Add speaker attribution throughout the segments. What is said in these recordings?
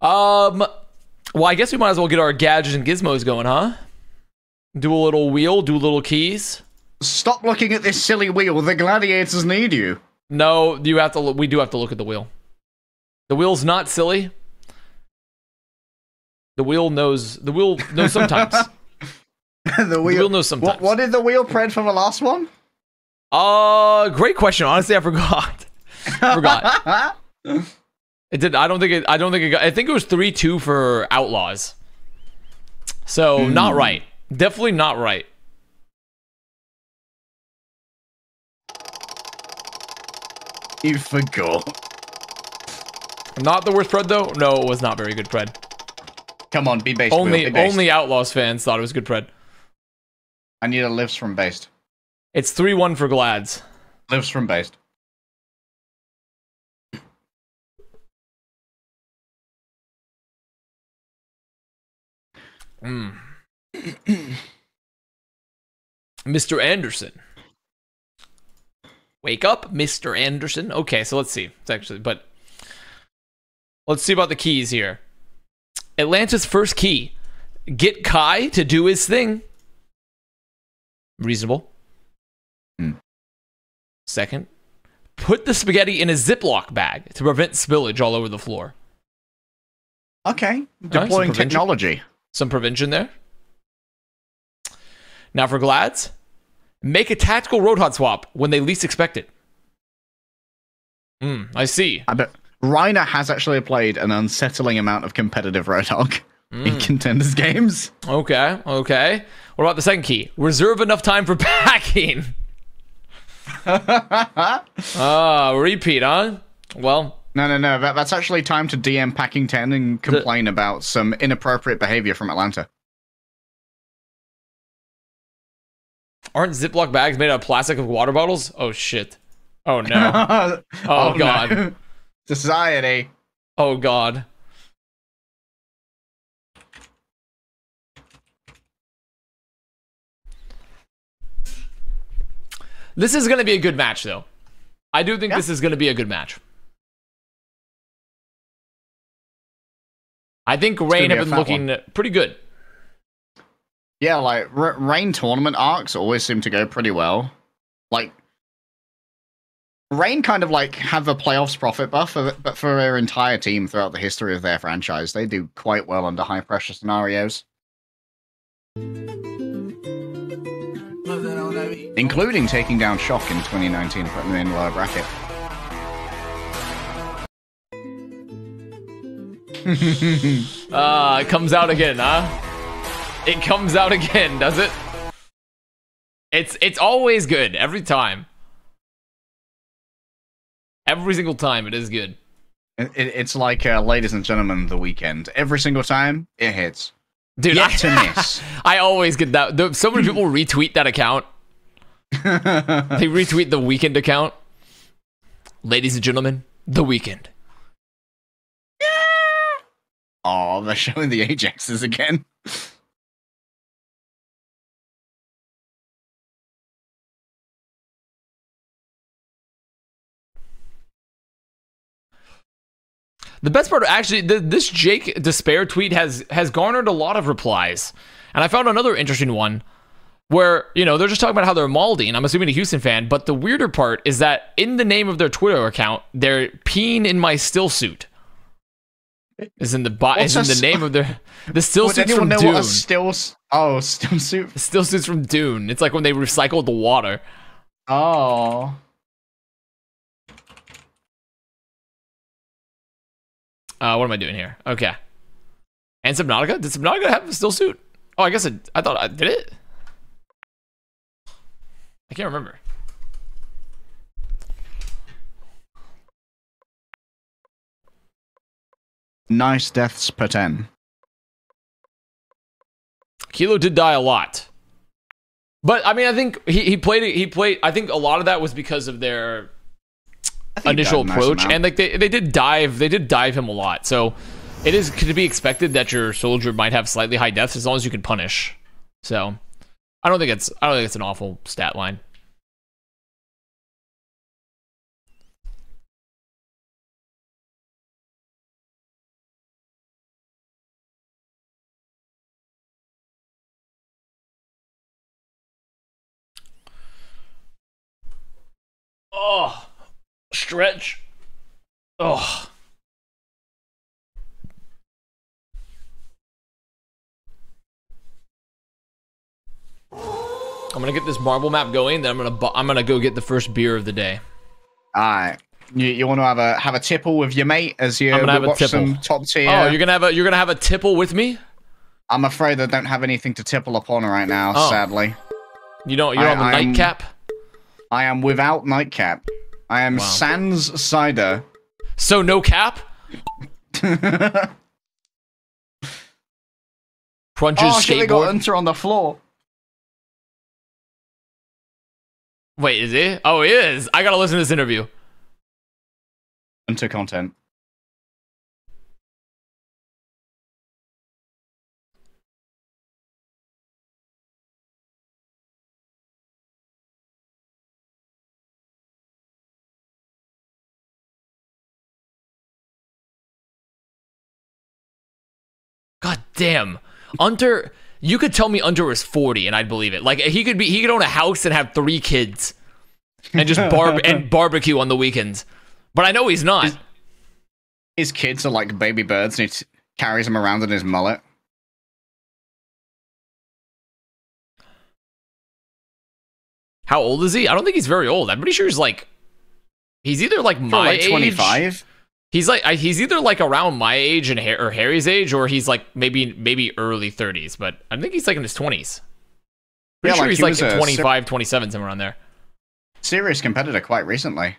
Speaker 1: Um, well, I guess we might as well get our gadgets and gizmos going, huh? Do a little wheel, do little keys.
Speaker 2: Stop looking at this silly wheel. The gladiators need you.
Speaker 1: No, you have to. Look, we do have to look at the wheel. The wheel's not silly. The wheel knows. The wheel knows sometimes.
Speaker 2: the, wheel,
Speaker 1: wheel knows sometimes.
Speaker 2: What, what did the wheel print from the last one?
Speaker 1: Uh, great question. Honestly, I forgot. forgot. It did. I don't think it. I don't think it got. I think it was three two for Outlaws. So hmm. not right. Definitely not right.
Speaker 2: you forgot.
Speaker 1: Not the worst pred though. No, it was not very good pred.
Speaker 2: Come on, be based.
Speaker 1: Only
Speaker 2: be based.
Speaker 1: only Outlaws fans thought it was good pred.
Speaker 2: I need a lives from based.
Speaker 1: It's three one for Glads.
Speaker 2: Lives from based.
Speaker 1: Mr. Anderson. Wake up, Mr. Anderson. Okay, so let's see. It's actually, but let's see about the keys here. Atlanta's first key get Kai to do his thing. Reasonable.
Speaker 2: Hmm.
Speaker 1: Second, put the spaghetti in a Ziploc bag to prevent spillage all over the floor.
Speaker 2: Okay, deploying
Speaker 1: prevention.
Speaker 2: technology.
Speaker 1: Some prevention there. Now for Glads, make a tactical Roadhog swap when they least expect it. Hmm, I see.
Speaker 2: I bet Reiner has actually played an unsettling amount of competitive Roadhog
Speaker 1: Hmm.
Speaker 2: in contenders games.
Speaker 1: Okay, okay. What about the second key? Reserve enough time for packing. Ah, repeat, huh? Well,
Speaker 2: No, no, no. That, that's actually time to DM Packing 10 and complain about some inappropriate behavior from Atlanta.
Speaker 1: aren't Ziploc bags made out of plastic of water bottles? Oh shit. Oh no.
Speaker 2: oh,
Speaker 1: Oh, God.
Speaker 2: no. Society.
Speaker 1: Oh god. This is going to be a good match though. I do think
Speaker 2: Yeah.
Speaker 1: this is going to be a good match. I think Reign
Speaker 2: be
Speaker 1: have
Speaker 2: a
Speaker 1: been looking pretty good.
Speaker 2: Yeah, like r- Reign tournament arcs always seem to go pretty well. Like Reign kind of like have a playoffs profit buff, for- but for their entire team throughout the history of their franchise, they do quite well under high pressure scenarios, including taking down Shock in 2019 and putting them in lower bracket.
Speaker 1: Uh, it comes out again, huh? It comes out again, does it? It's it's always good every time. Every single time it is good.
Speaker 2: It, it- it's like, uh, ladies and gentlemen, the weekend. Every single time it hits.
Speaker 1: Dude,
Speaker 2: Yet
Speaker 1: I,
Speaker 2: miss.
Speaker 1: I always get that. So many people retweet that account. They retweet the weekend account. Ladies and gentlemen, the weekend.
Speaker 2: Oh, they're showing the Ajaxes again.
Speaker 1: The best part, actually, th this Jake Despair tweet has has garnered a lot of replies, and I found another interesting one where you know they're just talking about how they're Maldi, and I'm assuming a Houston fan. But the weirder part is that in the name of their Twitter account, they're peeing in my still suit. Is in the bo- is in the name of their the still suits from
Speaker 2: know
Speaker 1: Dune.
Speaker 2: what a still? Oh, still suit.
Speaker 1: Still suits from Dune. It's like when they recycled the water.
Speaker 2: Oh.
Speaker 1: Uh, what am I doing here? Okay. And Subnautica? Did Subnautica have a still suit? Oh, I guess it. I thought I did it. I can't remember.
Speaker 2: Nice deaths per 10.
Speaker 1: Kilo did die a lot, but I mean, I think he, he played it. He played. I think a lot of that was because of their
Speaker 2: I think he
Speaker 1: initial
Speaker 2: died a nice
Speaker 1: approach, and like they they did dive. They did dive him a lot. So it is to be expected that your soldier might have slightly high deaths as long as you can punish. So I don't think it's I don't think it's an awful stat line. Oh, stretch. Oh. I'm gonna get this marble map going. Then I'm gonna bu- I'm gonna go get the first beer of the day.
Speaker 2: All right. You, you want to have a have a tipple with your mate as you
Speaker 1: I'm gonna have a
Speaker 2: watch some top tier?
Speaker 1: Oh, you're gonna have a you're gonna have a tipple with me.
Speaker 2: I'm afraid I don't have anything to tipple upon right now.
Speaker 1: Oh.
Speaker 2: Sadly,
Speaker 1: You don't you don't
Speaker 2: I-
Speaker 1: have a
Speaker 2: I'm-
Speaker 1: nightcap.
Speaker 2: I am without nightcap. I am
Speaker 1: Wow.
Speaker 2: sans cider.
Speaker 1: So no cap.
Speaker 2: oh
Speaker 1: Crunches
Speaker 2: shit! They got. Hunter on the floor.
Speaker 1: Wait, is he? Oh, he is. I gotta listen to this interview.
Speaker 2: Hunter content.
Speaker 1: Damn. Under you could tell me Under was 40 and I'd believe it. Like he could be he could own a house and have 3 kids and just barb and barbecue on the weekends. But I know he's not.
Speaker 2: His kids are like baby birds, and he t- carries them around in his mullet.
Speaker 1: How old is he? I don't think he's very old. I'm pretty sure he's like he's either like
Speaker 2: For
Speaker 1: my
Speaker 2: like
Speaker 1: age.
Speaker 2: 25.
Speaker 1: He's like I- he's either like around my age and or Harry's age or he's like maybe maybe early 30s, but I think he's like in his 20s. Pretty
Speaker 2: Yeah,
Speaker 1: sure
Speaker 2: like
Speaker 1: he's
Speaker 2: he
Speaker 1: like
Speaker 2: was a
Speaker 1: 25, 27 somewhere around there.
Speaker 2: Serious competitor quite recently.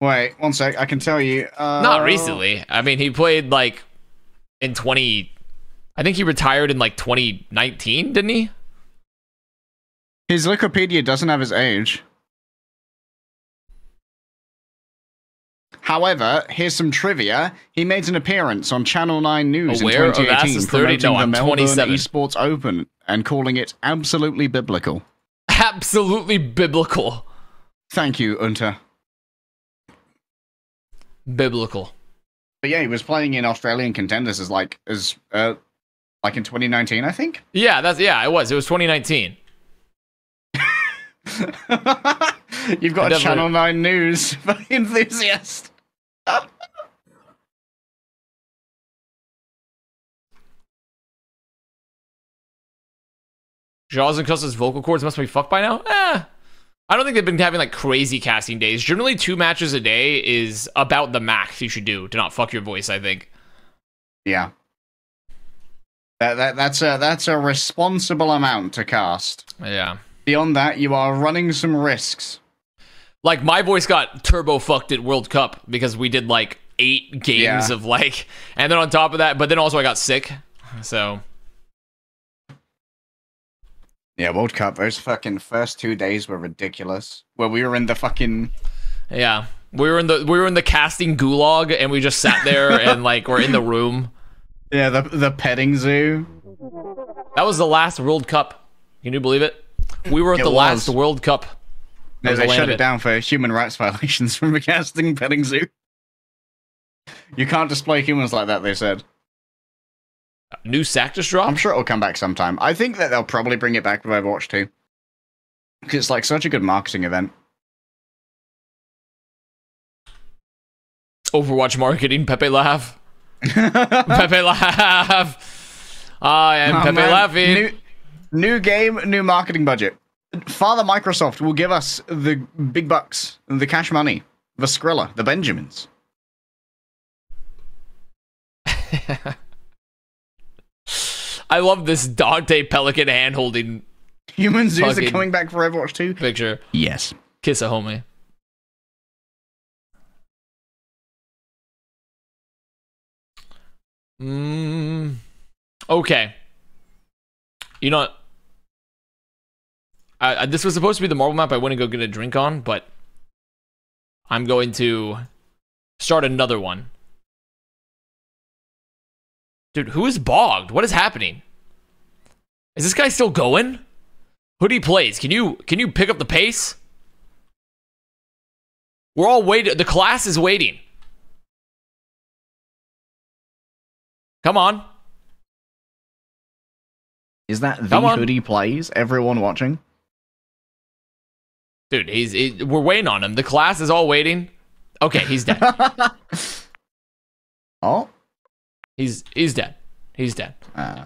Speaker 2: Wait, one sec. I can tell you. Uh,
Speaker 1: Not recently. I mean, he played like in 20 I think he retired in like 2019, didn't he?
Speaker 2: His Wikipedia doesn't have his age. However, here's some trivia. He made an appearance on Channel 9 News
Speaker 1: Aware
Speaker 2: in
Speaker 1: of
Speaker 2: 2018
Speaker 1: Asus 30?
Speaker 2: promoting
Speaker 1: No,
Speaker 2: the Melbourne
Speaker 1: 27.
Speaker 2: Esports Open and calling it absolutely biblical.
Speaker 1: Absolutely biblical.
Speaker 2: Thank you, Unter.
Speaker 1: Biblical.
Speaker 2: But yeah, he was playing in Australian contenders as like as uh like in 2019, I think.
Speaker 1: Yeah, that's yeah, it was. It was 2019.
Speaker 2: You've got a Channel 9 News enthusiast.
Speaker 1: Jaws and Custa's vocal cords must be fucked by now. Eh. I don't think they've been having like crazy casting days. Generally, two matches a day is about the max you should do to not fuck your voice. I think.
Speaker 2: Yeah. That, that that's a that's a responsible amount to cast.
Speaker 1: Yeah.
Speaker 2: Beyond that, you are running some risks.
Speaker 1: Like my voice got turbo fucked at World Cup because we did like eight games
Speaker 2: Yeah.
Speaker 1: of like, and then on top of that, but then also I got sick. So
Speaker 2: Yeah, World Cup. Those fucking first two days were ridiculous. Where we were in the fucking
Speaker 1: yeah, we were in the we were in the casting gulag and we just sat there and like we're in the room.
Speaker 2: yeah the the petting zoo.
Speaker 1: That was the last World Cup. Can you believe it? We were at
Speaker 2: It
Speaker 1: the last. World Cup.
Speaker 2: No, they shut it
Speaker 1: it.
Speaker 2: down for human rights violations from the casting petting zoo. You can't display humans like that. They said.
Speaker 1: New sack just
Speaker 2: I'm sure it'll come back sometime. I think that they'll probably bring it back with Overwatch 2. Because it's like such a good marketing event.
Speaker 1: Overwatch marketing. Pepe laugh. Pepe laugh. I am
Speaker 2: Oh,
Speaker 1: Pepe
Speaker 2: man.
Speaker 1: laughing.
Speaker 2: New, new game, new marketing budget. Father Microsoft will give us the big bucks, the cash money, the Skrilla, the Benjamins.
Speaker 1: I love this Dante Pelican hand holding
Speaker 2: Human zoos are coming back for Overwatch 2?
Speaker 1: picture.
Speaker 2: Yes.
Speaker 1: Kiss a homie. Mm, okay. You know, what? I, this was supposed to be the marble map I wouldn't go get a drink on, but I'm going to start another one. Dude, who is bogged? What is happening? Is this guy still going? Hoodie plays. Can you can you pick up the pace? We're all waiting. The class is waiting. Come on.
Speaker 2: Is that the
Speaker 1: Come on.
Speaker 2: hoodie plays? Everyone watching?
Speaker 1: Dude, he's he, we're waiting on him. The class is all waiting. Okay, he's dead.
Speaker 2: oh,
Speaker 1: he's he's dead. He's dead.
Speaker 2: uh,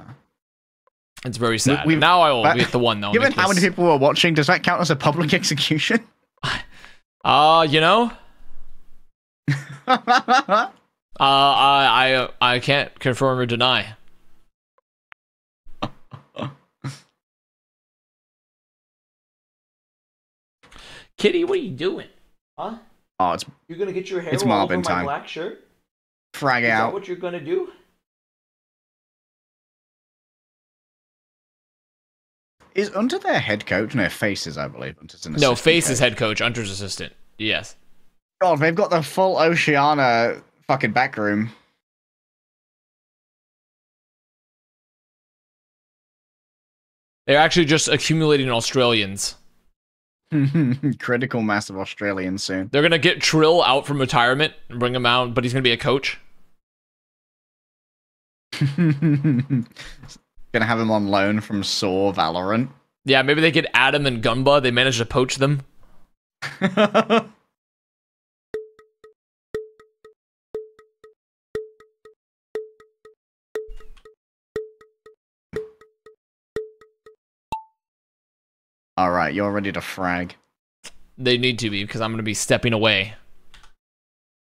Speaker 1: It's very sad.
Speaker 2: we've-
Speaker 1: now I will get the one though.
Speaker 2: given how many people were watching, does that count as a public execution?
Speaker 1: Uh, you know, uh, I I I can't confirm or deny. Kitty, what are you doing? Huh?
Speaker 2: oh, it's
Speaker 1: You're gonna get your hair
Speaker 2: It's
Speaker 1: all
Speaker 2: Marvin
Speaker 1: over my
Speaker 2: time.
Speaker 1: black shirt?
Speaker 2: frag
Speaker 1: Is that what you're gonna do?
Speaker 2: Is Under their head coach? No, Faces, I believe. Hunter's an
Speaker 1: No,
Speaker 2: assistant
Speaker 1: Face is
Speaker 2: coach.
Speaker 1: head coach, Hunter's assistant. Yes.
Speaker 2: God, they've got the full Oceania fucking back room.
Speaker 1: They're actually just accumulating Australians.
Speaker 2: Critical mass of Australians soon.
Speaker 1: They're gonna get Trill out from retirement and bring him out, but he's gonna be a coach.
Speaker 2: Gonna have him on loan from Saw Valorant.
Speaker 1: Yeah, maybe they get Adam and Gumba. They managed to poach them.
Speaker 2: All right, you're ready to frag.
Speaker 1: They need to be because I'm gonna be stepping away.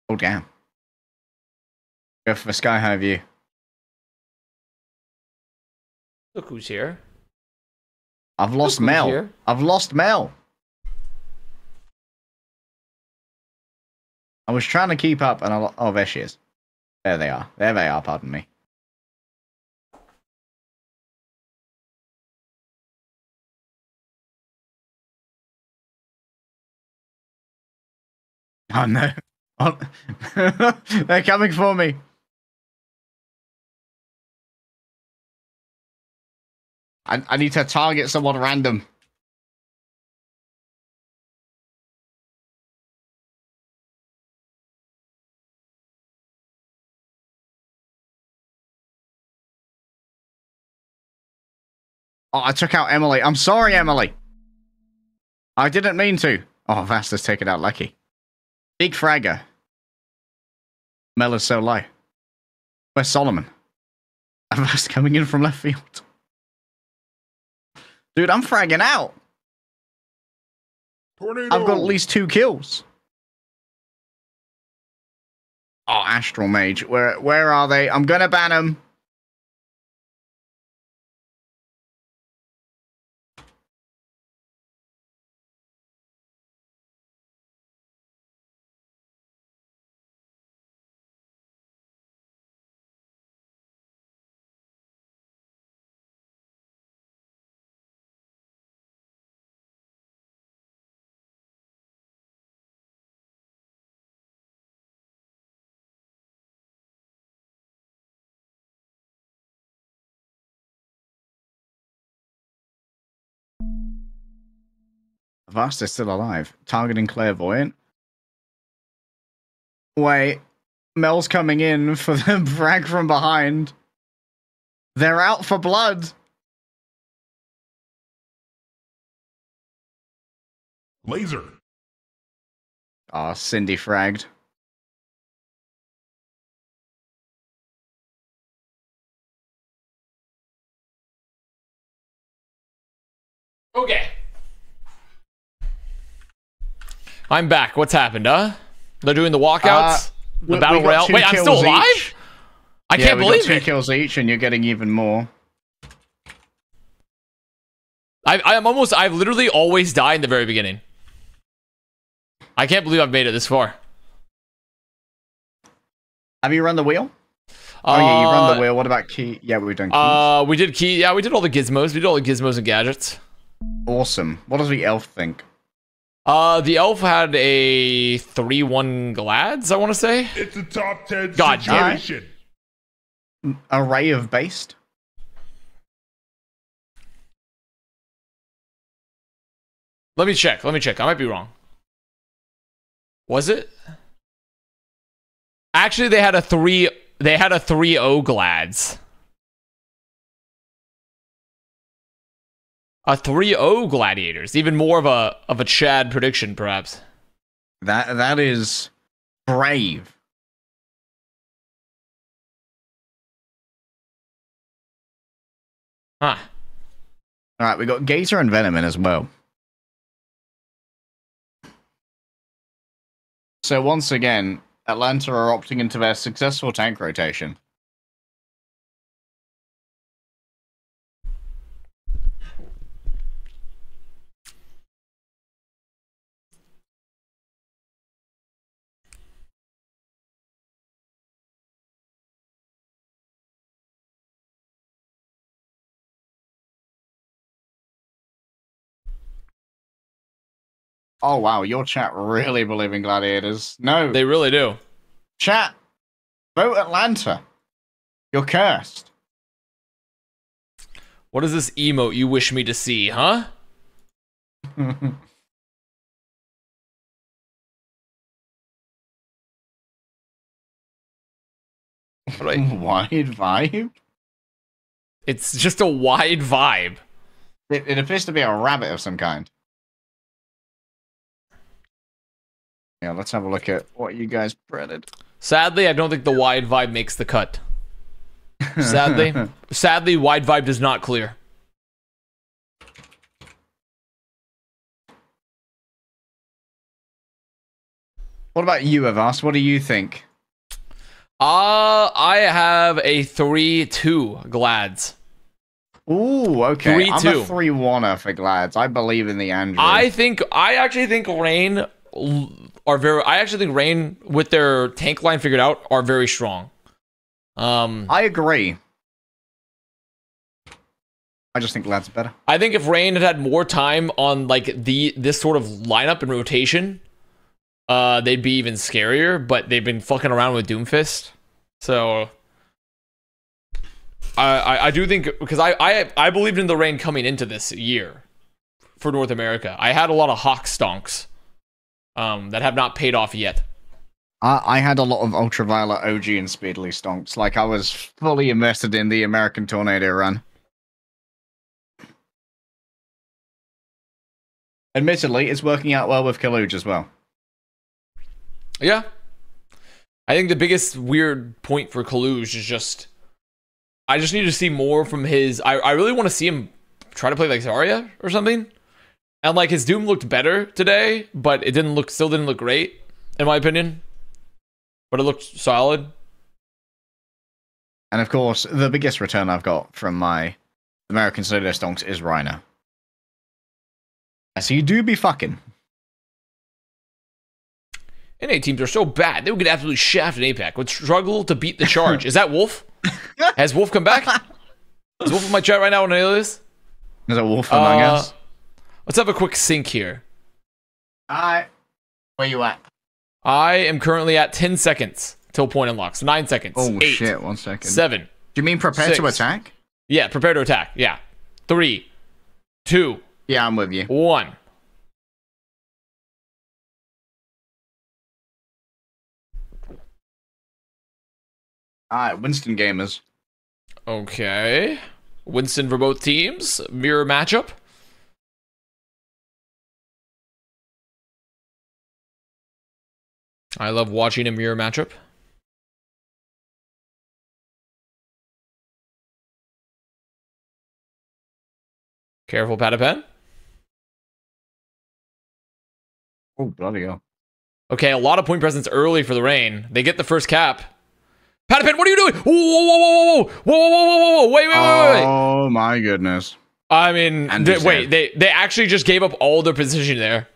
Speaker 2: Oh damn. Go for the sky high view.
Speaker 1: Look who's here.
Speaker 2: I've lost
Speaker 1: who's
Speaker 2: Mel.
Speaker 1: here.
Speaker 2: I've lost Mel. I was trying to keep up, and I lo- oh, there she is. There they are. There they are. Pardon me. Oh no! Oh. They're coming for me. I, I need to target someone random. Oh, I took out Emily. I'm sorry, Emily. I didn't mean to. Oh, Vasta's taken out Lucky. Big Fragger. Mel is so low. Where's Solomon? Vast coming in from left field. Dude, I'm fragging out.
Speaker 3: Tornado.
Speaker 2: I've got at least two kills. Oh, Astral Mage. Where where are they? I'm gonna ban them. Vast is still alive. Targeting Clairvoyant. Wait. Mel's coming in for the frag from behind. They're out for blood.
Speaker 3: Laser.
Speaker 2: Ah, Cindy fragged.
Speaker 1: Okay. I'm back. What's happened, huh? They're doing the walkouts? the
Speaker 2: We- we
Speaker 1: battle
Speaker 2: got
Speaker 1: royale? Wait, I'm still alive?
Speaker 2: each.
Speaker 1: I
Speaker 2: Yeah,
Speaker 1: can't
Speaker 2: we
Speaker 1: believe
Speaker 2: two
Speaker 1: it.
Speaker 2: kills each, and you're getting even more.
Speaker 1: I, I'm almost, I've literally always died in the very beginning. I can't believe I've made it this far.
Speaker 2: Have you run the wheel? Oh yeah, you run
Speaker 1: Uh,
Speaker 2: the wheel. What about key? Yeah, we've done keys.
Speaker 1: Uh, we did key. Yeah, we did all the gizmos. We did all the gizmos and gadgets.
Speaker 2: awesome. What does the elf think?
Speaker 1: Uh, the elf had a three-one glads. I want to say.
Speaker 3: It's a top 10
Speaker 1: God damn it.
Speaker 2: Array of based.
Speaker 1: Let me check. Let me check. I might be wrong. Was it? Actually, they had a three. They had a three O glads. A 3-0 Gladiators. Even more of a of a Chad prediction, perhaps.
Speaker 2: That that is brave.
Speaker 1: Huh.
Speaker 2: All right, we got Gator and Venom in as well. So once again, Atlanta are opting into their successful tank rotation. Oh wow, your chat really believe in gladiators. No,
Speaker 1: They really do.
Speaker 2: chat, vote Atlanta. You're cursed.
Speaker 1: What is this emote you wish me to see, huh? I-
Speaker 2: Wide vibe.
Speaker 1: It's just a wide vibe.
Speaker 2: It, it appears to be a rabbit of some kind. Yeah, let's have a look at what you guys printed.
Speaker 1: Sadly, I don't think the wide vibe makes the cut. Sadly, sadly, wide vibe does not clear.
Speaker 2: what about you, Avast? What do you think?
Speaker 1: Uh, I have a 3 2 Glads.
Speaker 2: Ooh, okay.
Speaker 1: Three,
Speaker 2: I'm
Speaker 1: two.
Speaker 2: a three oneer for Glads. I believe in the Andrew.
Speaker 1: I think, I actually think Reign are very, I actually think Reign, with their tank line figured out, are very strong. Um,
Speaker 2: I agree. I just think Glads are better.
Speaker 1: I think if Reign had had more time on like the this sort of lineup and rotation, uh, they'd be even scarier. But they've been fucking around with Doomfist, so I I, I do think because I, I I believed in the Reign coming into this year for North America. I had a lot of Hawk stonks, um, that have not paid off yet.
Speaker 2: I, I had a lot of ultraviolet OG and speedily stonks. Like I was fully invested in the American Tornado run. Admittedly, it's working out well with Kaluge as well.
Speaker 1: Yeah. I think the biggest weird point for Kaluge is just I just need to see more from his I, I really want to see him try to play like Zarya or something. And like his Doom looked better today, but it didn't look still didn't look great, in my opinion. But it looked solid.
Speaker 2: And of course, the biggest return I've got from my American Tornado stonks is Rhino. So you do be fucking.
Speaker 1: NA teams are so bad, they would get absolutely shafted in APAC. Would struggle to beat the charge. Is that Wolf? Has Wolf come back? Is Wolf in my chat right now on any of this?
Speaker 2: There's a wolf among
Speaker 1: Uh,
Speaker 2: us.
Speaker 1: Let's have a quick sync here.
Speaker 2: Alright. Where you at?
Speaker 1: I am currently at 10 seconds till point unlocks. Nine seconds.
Speaker 2: Oh
Speaker 1: Eight,
Speaker 2: shit, one second.
Speaker 1: Seven.
Speaker 2: Do you mean prepare to attack?
Speaker 1: Yeah, prepare to attack. Yeah. Three, two,
Speaker 2: Yeah, I'm with you.
Speaker 1: one.
Speaker 2: Alright, Winston Gamers.
Speaker 1: Okay. Winston for both teams. Mirror matchup. I love watching a mirror matchup. Careful, Patiphan.
Speaker 2: Oh, bloody hell.
Speaker 1: Okay, a lot of point presence early for the Reign. They get the first cap. Patiphan, what are you doing? Whoa, whoa, whoa, whoa, whoa, whoa, whoa, whoa, whoa, whoa, wait, wait, wait, wait.
Speaker 2: Oh my goodness.
Speaker 1: I mean, they- wait, they, they actually just gave up all their position there.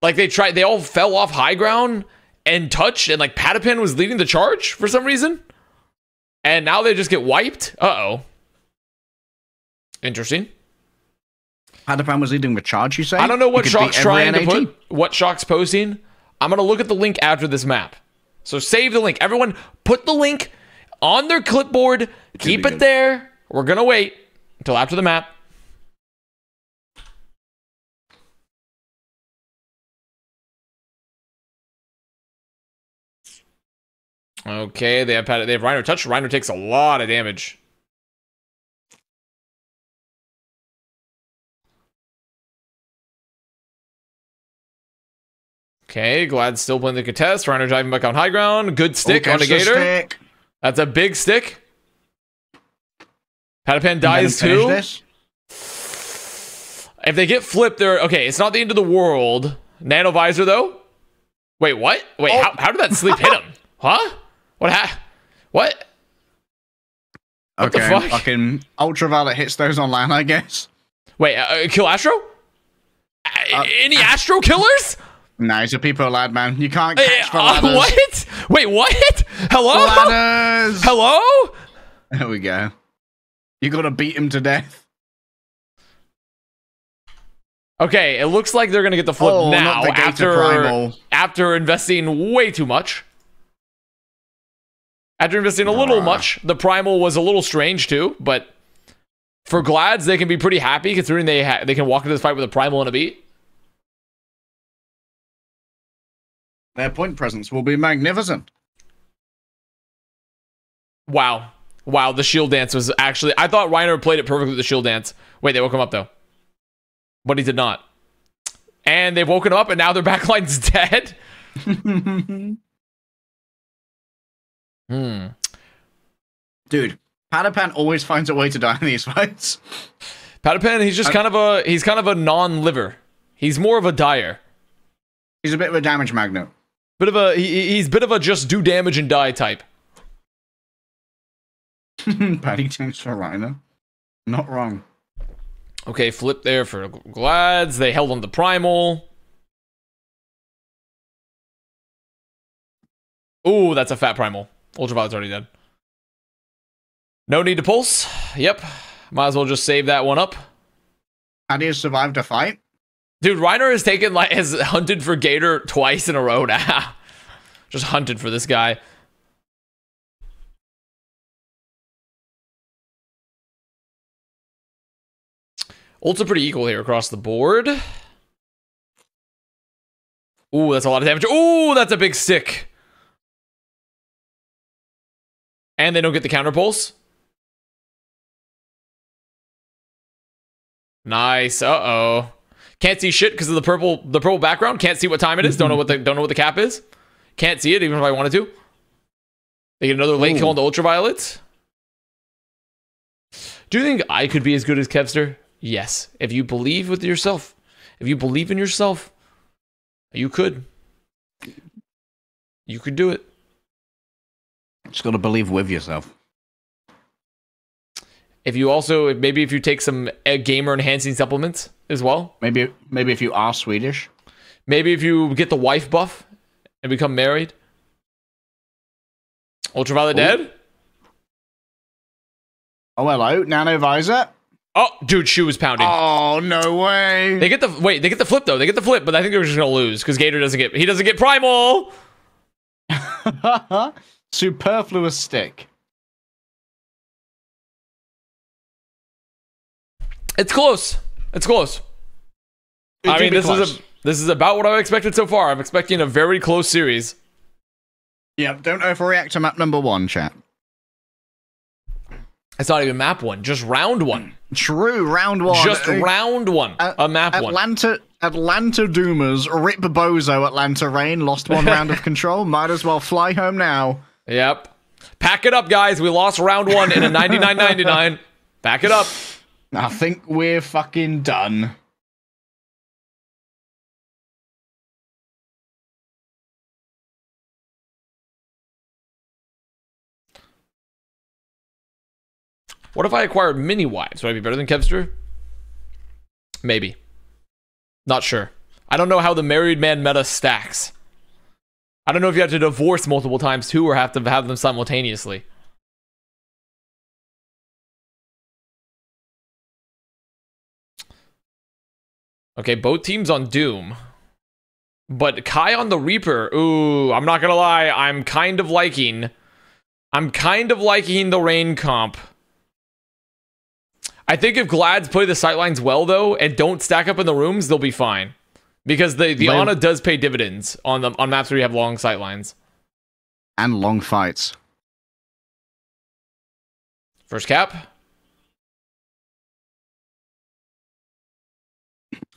Speaker 1: Like they tried, they all fell off high ground and touch and like Patiphan was leading the charge for some reason, and now they just get wiped. Uh oh. Interesting.
Speaker 2: Patiphan was leading the charge, you say?
Speaker 1: I don't know what Shock's trying to put, what Shock's posting. I'm gonna look at the link after this map. So save the link. Everyone, put the link on their clipboard. Keep it
Speaker 2: good.
Speaker 1: there. We're gonna wait until after the map. Okay, they have they have Rhino touch. Rhino takes a lot of damage. Okay, Glad still playing the contest. Rhino driving back on high ground. Good
Speaker 2: oh, stick
Speaker 1: on the gator.
Speaker 2: Stick.
Speaker 1: That's a big stick.
Speaker 2: Patiphan
Speaker 1: dies too.
Speaker 2: This?
Speaker 1: If they get flipped, they're okay. It's not the end of the world. Nano visor though. Wait, what? Wait,
Speaker 2: oh.
Speaker 1: how, how did that sleep hit him? Huh? What? Ha- what? What the
Speaker 2: okay,
Speaker 1: fuck?
Speaker 2: fucking ultraviolet hits those on land, I guess.
Speaker 1: Wait, uh, uh, kill Astro? Uh, Any Astro killers?
Speaker 2: No, he's a people lad, man. You can't
Speaker 1: Uh,
Speaker 2: catch for
Speaker 1: uh,
Speaker 2: ladders.
Speaker 1: what? Wait, what? Hello?
Speaker 2: Ladders!
Speaker 1: Hello?
Speaker 2: There we go. You gotta beat him to death.
Speaker 1: Okay, it looks like they're gonna get the flip
Speaker 2: oh,
Speaker 1: now
Speaker 2: the
Speaker 1: after after investing way too much. After investing a little
Speaker 2: Bruh.
Speaker 1: much, the primal was a little strange too. But for Glads, they can be pretty happy considering they ha- they can walk into this fight with a primal and a beat.
Speaker 2: Their point presence will be magnificent.
Speaker 1: Wow, wow, the shield dance was actually. I thought Reiner played it perfectly with the shield dance. Wait, they woke him up though, but he did not. And they've woken up, and now their backline's dead. Hmm.
Speaker 2: Dude, Patiphan always finds a way to die in these fights.
Speaker 1: Patiphan, he's just
Speaker 2: I-
Speaker 1: kind of a he's kind of a non-liver. He's more of a dyer.
Speaker 2: He's a bit of a damage magnet.
Speaker 1: Bit of a he, he's bit of a just do damage and die type.
Speaker 2: Paddy tanks for Rhino. Not wrong.
Speaker 1: Okay, flip there for Glads. They held on the primal. Ooh, that's a fat primal. Ultraviolet's already dead. No need to pulse. Yep. Might as well just save that one up.
Speaker 2: Paddy has survived a fight.
Speaker 1: Dude, Reiner has taken like has hunted for Gator twice in a row now. just hunted for this guy. Ults are pretty equal here across the board. Ooh, that's a lot of damage. Ooh, that's a big stick. And they don't get the counter pulse. Nice. Uh oh. Can't see shit because of the purple the purple background. Can't see what time it is. Don't know what the don't know what the cap is. Can't see it even if I wanted to. They get another late
Speaker 2: Ooh.
Speaker 1: kill on the ultraviolet. Do you think I could be as good as Kevster? Yes. If you believe with yourself, if you believe in yourself, you could. You could do it.
Speaker 2: Just gotta believe with yourself.
Speaker 1: If you also maybe if you take some uh, gamer enhancing supplements as well.
Speaker 2: Maybe maybe if you are Swedish.
Speaker 1: Maybe if you get the wife buff and become married. Ultraviolet
Speaker 2: Ooh.
Speaker 1: dead?
Speaker 2: Oh hello, Nano Visor.
Speaker 1: Oh, dude, shoe is pounding.
Speaker 2: Oh no way.
Speaker 1: They get the wait, they get the flip though. They get the flip, but I think they're just gonna lose because Gator doesn't get he doesn't get primal.
Speaker 2: Superfluous stick.
Speaker 1: It's close. It's close.
Speaker 2: It
Speaker 1: I mean, this
Speaker 2: close.
Speaker 1: is a this is about what I've expected so far. I'm expecting a very close series.
Speaker 2: Yeah, don't overreact to map number one, chat.
Speaker 1: It's not even map one, just round one.
Speaker 2: True, round one.
Speaker 1: Just
Speaker 2: Uh,
Speaker 1: round one.
Speaker 2: uh,
Speaker 1: a map one.
Speaker 2: Atlanta Atlanta Doomers, Rip Bozo Atlanta Reign, lost one round of control. Might as well fly home now.
Speaker 1: Yep. Pack it up, guys. We lost round one in a 99.99. Pack it up.
Speaker 2: I think we're fucking done.
Speaker 1: What if I acquired mini wives? Would I be better than Kevster? Maybe. Not sure. I don't know how the married man meta stacks. I don't know if you have to divorce multiple times too or have to have them simultaneously. Okay, both teams on Doom. But Kai on the Reaper. Ooh, I'm not gonna lie. I'm kind of liking. I'm kind of liking the Reign comp. I think if Glads play the sightlines well though and don't stack up in the rooms, they'll be fine. Because the the Ana does pay dividends on the on maps where you have long sightlines.
Speaker 2: And long fights.
Speaker 1: First cap.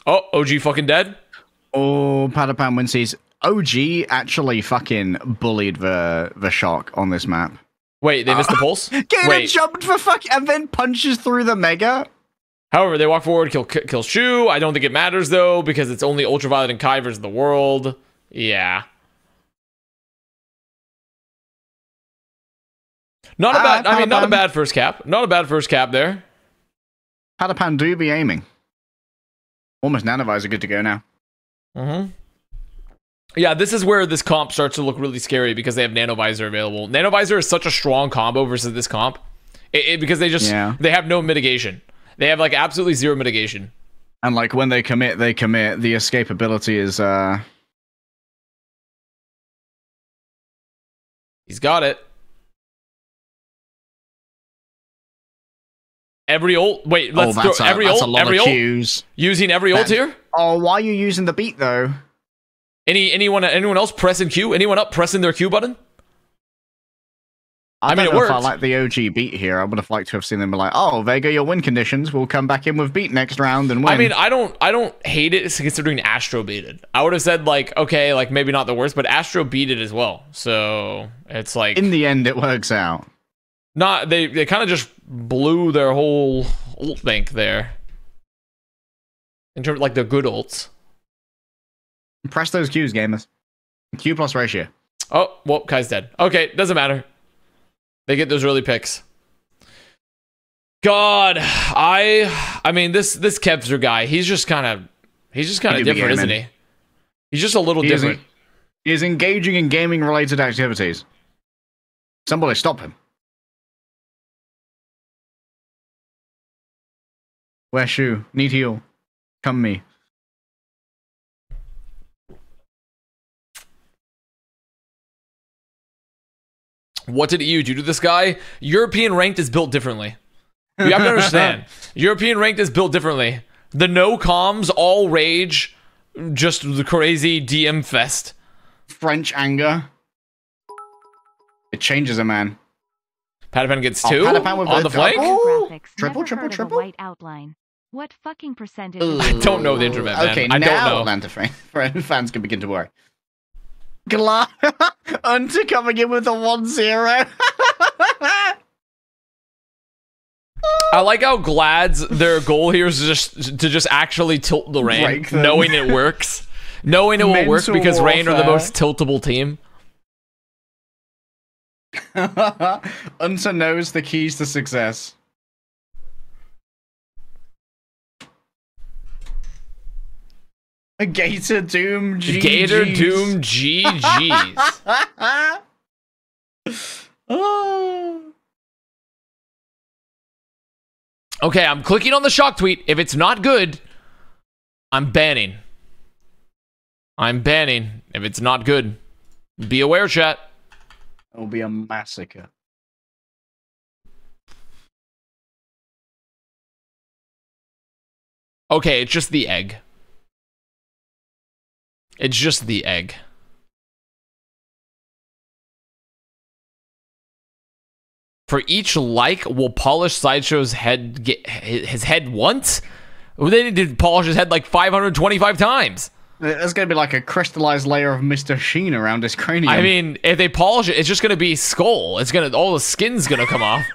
Speaker 1: Oh, OG fucking dead.
Speaker 2: Oh, Patiphan wins his OG actually fucking bullied the the shock on this map.
Speaker 1: Wait, they missed the pulse.
Speaker 2: Gator
Speaker 1: Wait.
Speaker 2: jumped for fuck and then punches through the mega.
Speaker 1: However, they walk forward, kill kill Shu. I don't think it matters though because it's only Ultraviolet and Kai versus the world. Yeah. Not a
Speaker 2: Ah,
Speaker 1: bad. I mean, not a bad first cap. Not a bad first cap there.
Speaker 2: Patiphan do you be aiming. Almost nanovisor good to go now.
Speaker 1: Mm-hmm. Yeah, this is where this comp starts to look really scary because they have Nanovisor available. Nanovisor is such a strong combo versus this comp, it, it- because they just
Speaker 2: Yeah.
Speaker 1: they have no mitigation. They have like absolutely zero mitigation.
Speaker 2: And like when they commit, they commit. The escapability is uh
Speaker 1: He's got it. Every ult. Wait, let's
Speaker 2: oh,
Speaker 1: throw
Speaker 2: a,
Speaker 1: every ult. Every ult.
Speaker 2: cues.
Speaker 1: Using every ult here.
Speaker 2: Oh, why are you using the beat though?
Speaker 1: Any anyone anyone else pressing Q? Anyone up pressing their Q button? I mean,
Speaker 2: don't
Speaker 1: it
Speaker 2: know if I like the OG beat here. I would have liked to have seen them be like, "Oh, Vega, your win conditions. We'll come back in with beat next round and win."
Speaker 1: I mean, I don't I don't hate it considering Astro beat it. I would have said like okay, like maybe not the worst, but Astro beat it as well. So it's like
Speaker 2: in the end, it works out.
Speaker 1: not they they kind of just blew their whole ult bank there. In terms of like the good ults.
Speaker 2: Press those Qs, gamers. Q plus ratio.
Speaker 1: Oh, well, Kai's dead. Okay, doesn't matter. They get those early picks. God, I I mean this this Kevster guy, he's just kind of he's just kind of different, isn't he? He's just a little
Speaker 2: He is,
Speaker 1: different.
Speaker 2: he is engaging in gaming related activities. Somebody stop him. Wear shoe. Need heal. Come me.
Speaker 1: What did EU do to this guy? European ranked is built differently. You have to understand. European ranked is built differently. The no comms, all rage, just the crazy DM fest.
Speaker 2: French anger. It changes a man.
Speaker 1: Patiphan gets
Speaker 2: Oh,
Speaker 1: two
Speaker 2: Patiphan with
Speaker 1: on
Speaker 2: a
Speaker 1: the flank.
Speaker 2: double? Ooh,
Speaker 4: graphics.
Speaker 2: triple, triple,
Speaker 4: heard of a
Speaker 2: triple?
Speaker 4: white outline. What fucking percentage?
Speaker 2: Ooh.
Speaker 1: I don't know the internet, man.
Speaker 2: Okay,
Speaker 1: I don't know.
Speaker 2: Atlanta fan- fans can begin to worry. Gla Hunter coming in with a 1 0.
Speaker 1: I like how Glad's their goal here is just to just actually tilt the
Speaker 2: Reign,
Speaker 1: knowing it works, knowing it will work
Speaker 2: Mental
Speaker 1: because Reign are the most tiltable team.
Speaker 2: Hunter knows the keys to success. Gator Doom G.
Speaker 1: Gator Doom GG's.
Speaker 2: oh.
Speaker 1: Okay, I'm clicking on the shock tweet. If it's not good, I'm banning. I'm banning. If it's not good, be aware, chat.
Speaker 2: It'll be a massacre.
Speaker 1: Okay, it's just the egg. It's just the egg. For each like, we'll polish Sideshow's head, get his head once. They need to polish his head like 525 times.
Speaker 2: There's going to be like a crystallized layer of Mr. Sheen around his cranium.
Speaker 1: I mean, if they polish it, it's just gonna be skull. It's gonna all the skin's gonna come off.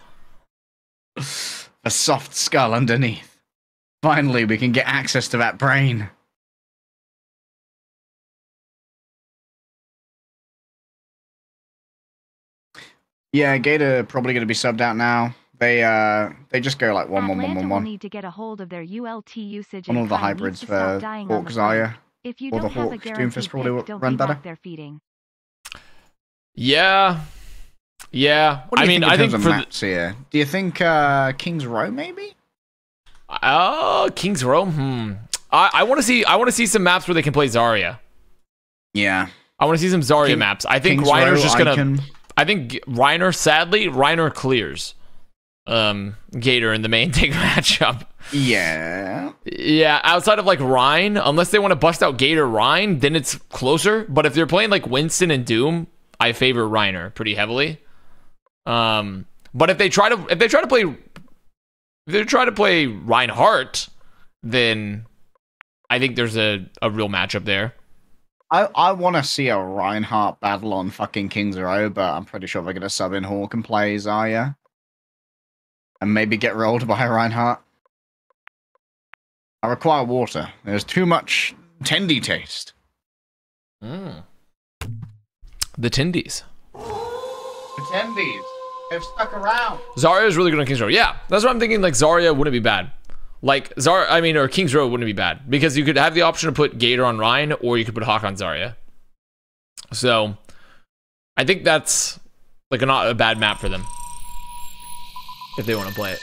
Speaker 2: a soft skull underneath. Finally, we can get access to that brain. Yeah, Gator probably going to be subbed out now. They uh they just go like one one one
Speaker 4: Atlanta
Speaker 2: one
Speaker 4: will
Speaker 2: one
Speaker 4: need to get a hold of their ULT usage.
Speaker 2: on
Speaker 4: and
Speaker 2: all the hybrids for Hawk
Speaker 4: the flank.
Speaker 2: Zarya.
Speaker 4: If you
Speaker 2: or the
Speaker 4: don't have a
Speaker 2: Hawk
Speaker 4: guarantee
Speaker 2: Doomfist probably
Speaker 4: pick, don't
Speaker 2: run better.
Speaker 4: back there feeding.
Speaker 1: Yeah, yeah.
Speaker 2: What do
Speaker 1: I mean,
Speaker 2: think in
Speaker 1: I think
Speaker 2: terms
Speaker 1: for
Speaker 2: of
Speaker 1: the,
Speaker 2: maps here? Do you think uh King's Row maybe?
Speaker 1: oh King's Row. Hmm. I, I want to see. I want to see some maps where they can play Zarya.
Speaker 2: Yeah.
Speaker 1: I want to see some Zarya
Speaker 2: King-
Speaker 1: maps. I think
Speaker 2: King's
Speaker 1: Reiner's
Speaker 2: Row,
Speaker 1: just gonna.
Speaker 2: Icon.
Speaker 1: I think Reiner. Sadly, Reiner clears. Um, Gator in the main take matchup.
Speaker 2: Yeah.
Speaker 1: Yeah, outside of like Rhine, unless they want to bust out Gator Rhine, then it's closer. But if they're playing like Winston and Doom, I favor Reiner pretty heavily. Um, but if they try to if they try to play if they try to play Reinhardt, then I think there's a, a real matchup there.
Speaker 2: I, I want to see a Reinhardt battle on fucking Kings Row, but I'm pretty sure they're going to sub in Hawk and play Zarya. And maybe get rolled by Reinhardt. I require water. There's too much tendy taste.
Speaker 1: Mm. The tendies.
Speaker 2: The tendies. They've stuck around.
Speaker 1: Zarya is really good on Kings Row. Yeah, that's what I'm thinking. Like Zarya wouldn't be bad. Like Zarya, I mean, or Kings Row wouldn't be bad because you could have the option to put Gator on Rein or you could put Hawk on Zarya. So, I think that's like a, not a bad map for them if they want to play it.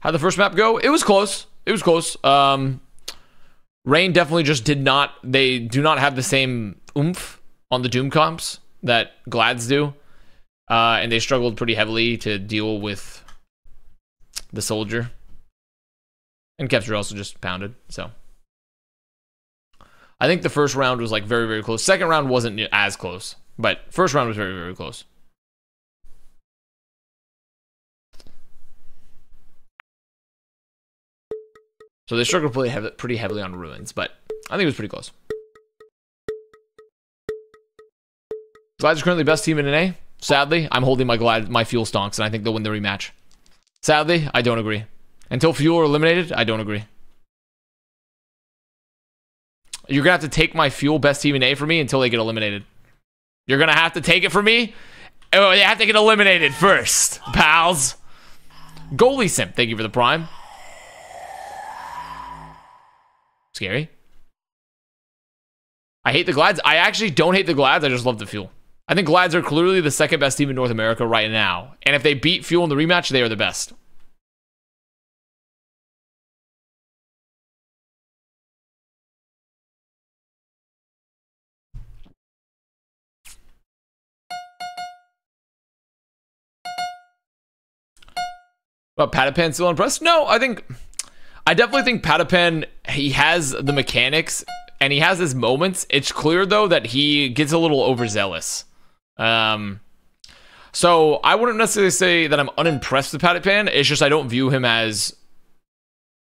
Speaker 1: How'd the first map go? It was close. It was close. Um, Reign definitely just did not. They do not have the same oomph on the Doom comps that Glads do, uh, and they struggled pretty heavily to deal with the soldier. And Kevster also just pounded. So I think the first round was like very very close. Second round wasn't as close, but first round was very very close. So they struggled pretty, pretty heavily on ruins, but I think it was pretty close. Glads currently best team in NA. Sadly, I'm holding my Glad my Fuel stonks, and I think they'll win the rematch. Sadly, I don't agree. Until Fuel are eliminated, I don't agree. You're gonna have to take my Fuel best team in A for me until they get eliminated. You're gonna have to take it for me. Oh, they have to get eliminated first, pals. Goalie simp, thank you for the prime. Scary. I hate the Glads. I actually don't hate the Glads. I just love the Fuel. I think Glads are clearly the second best team in North America right now. And if they beat Fuel in the rematch, they are the best. But Patiphan still impressed? No, I think I definitely think Patiphan he has the mechanics and he has his moments. It's clear though that he gets a little overzealous. Um so I wouldn't necessarily say that I'm unimpressed with Patiphan. It's just I don't view him as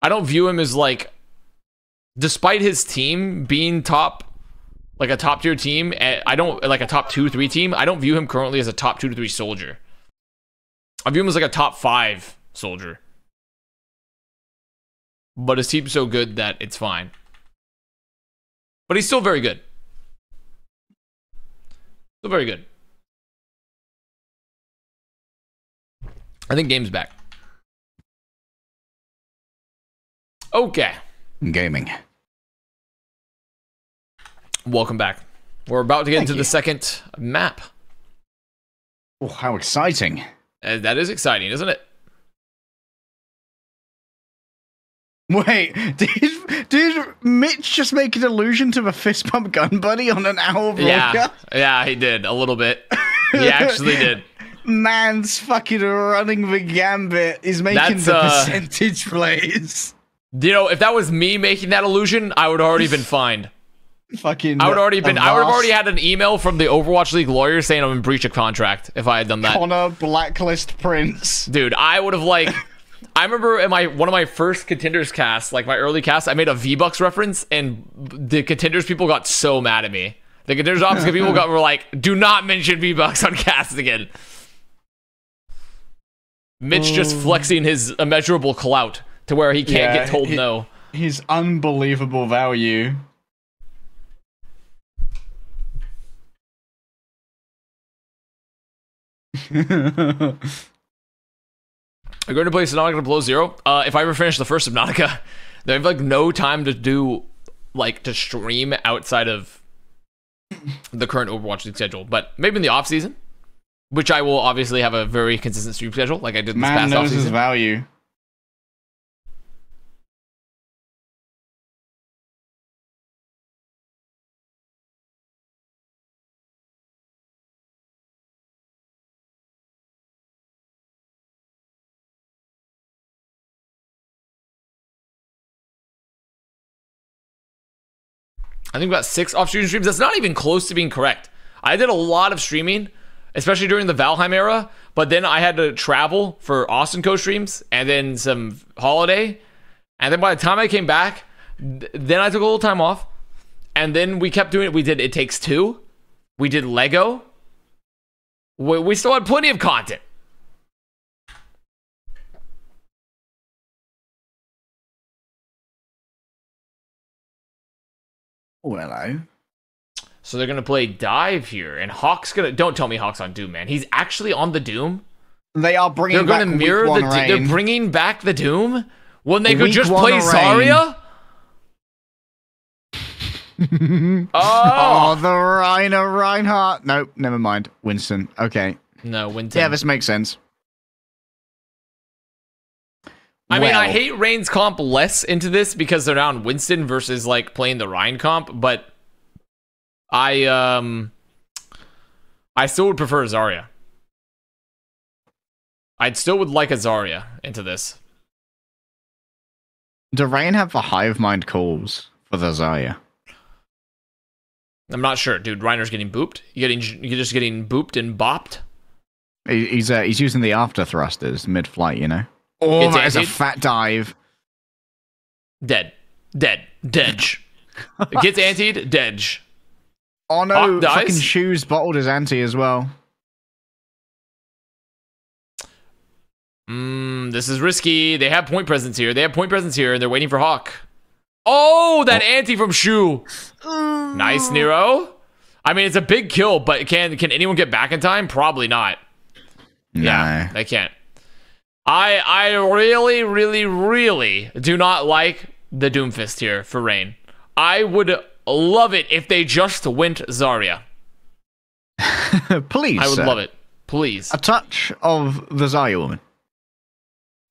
Speaker 1: I don't view him as like despite his team being top like a top tier team, eh, I don't like a top 2 3 team. I don't view him currently as a top 2 to 3 soldier. I view him as like a top 5 soldier but his team's so good that it's fine. But he's still very good. Still very good. I think game's back. Okay.
Speaker 2: Gaming.
Speaker 1: Welcome back. We're about to get
Speaker 2: Thank
Speaker 1: into
Speaker 2: you.
Speaker 1: the second map.
Speaker 2: Oh, how exciting.
Speaker 1: Uh, that is exciting, isn't it?
Speaker 2: Wait, did did Mitch just make an allusion to the fist pump gun buddy on an owl
Speaker 1: Yeah.
Speaker 2: broadcast?
Speaker 1: Yeah, he did. A little bit. He actually did.
Speaker 2: Man's fucking running the gambit. He's making
Speaker 1: That's,
Speaker 2: the
Speaker 1: uh,
Speaker 2: percentage plays.
Speaker 1: You know, if that was me making that illusion, I would already been fined.
Speaker 2: Fucking.
Speaker 1: I would already been. I would have already had an email from the Overwatch League lawyer saying I'm in breach of contract if I had done that.
Speaker 2: Connor Blacklist Prince.
Speaker 1: Dude, I would have like. I remember in my one of my first contenders casts, like my early cast, I made a V Bucks reference, and the contenders people got so mad at me. The contenders office people got were like, "Do not mention V Bucks on casts again." Mitch just flexing his immeasurable clout to where he can't
Speaker 2: Yeah,
Speaker 1: get told
Speaker 2: he-
Speaker 1: no.
Speaker 2: His unbelievable value.
Speaker 1: I'm going to play Subnautica below zero. Uh, if I ever finish the first Subnautica, then I have like no time to do like to stream outside of the current Overwatch schedule. But maybe in the off season, which I will obviously have a very consistent stream schedule, like I did this
Speaker 2: Man
Speaker 1: past
Speaker 2: knows his value.
Speaker 1: I think about six off stream streams. That's not even close to being correct. I did a lot of streaming, especially during the Valheim era. But then I had to travel for Austin Co streams and then some holiday. And then by the time I came back, th- then I took a little time off. And then we kept doing it. We did It Takes Two. We did Lego. We, we still had plenty of content.
Speaker 2: Oh, hello.
Speaker 1: So they're gonna play Dive here, and Hawk's gonna. Don't tell me Hawk's on Doom, man. He's actually on the Doom.
Speaker 2: They are bringing
Speaker 1: They're gonna
Speaker 2: back
Speaker 1: mirror
Speaker 2: week
Speaker 1: the. Do- they're bringing back the Doom when they could just play
Speaker 2: Rein.
Speaker 1: Zarya.
Speaker 2: oh,
Speaker 1: Oh,
Speaker 2: the Reiner Reinhardt. Nope, never mind. Winston. Okay.
Speaker 1: no, Winston.
Speaker 2: Yeah, this makes sense.
Speaker 1: I mean, I hate Reigns comp less into this because they're now on Winston versus like playing the Rein comp, but I um I still would prefer Zarya. I'd still would like a Zarya into this.
Speaker 2: Do Ryan have the hive mind calls for the Zarya?
Speaker 1: I'm not sure, dude. Reiner's getting booped. You getting you're just getting booped and bopped.
Speaker 2: He's uh, he's using the after thrusters mid flight, you know. Oh,
Speaker 1: It's
Speaker 2: that is a fat dive.
Speaker 1: Dead. Dead. Dedge. Gets antied, Dedge.
Speaker 2: Oh no, fucking Shu's bottled his anti as well.
Speaker 1: Mmm, this is risky. They have point presence here. They have point presence here, and they're waiting for Hawk. Oh, that oh. anti from Shu. Nice, Nero. I mean, it's a big kill, but can can anyone get back in time? Probably not. Yeah, they can't. I I really, really, really do not like the Doomfist here for Reign. I would love it if they just went Zarya.
Speaker 2: Please,
Speaker 1: I would
Speaker 2: sir.
Speaker 1: love it. Please.
Speaker 2: A touch of the Zarya woman.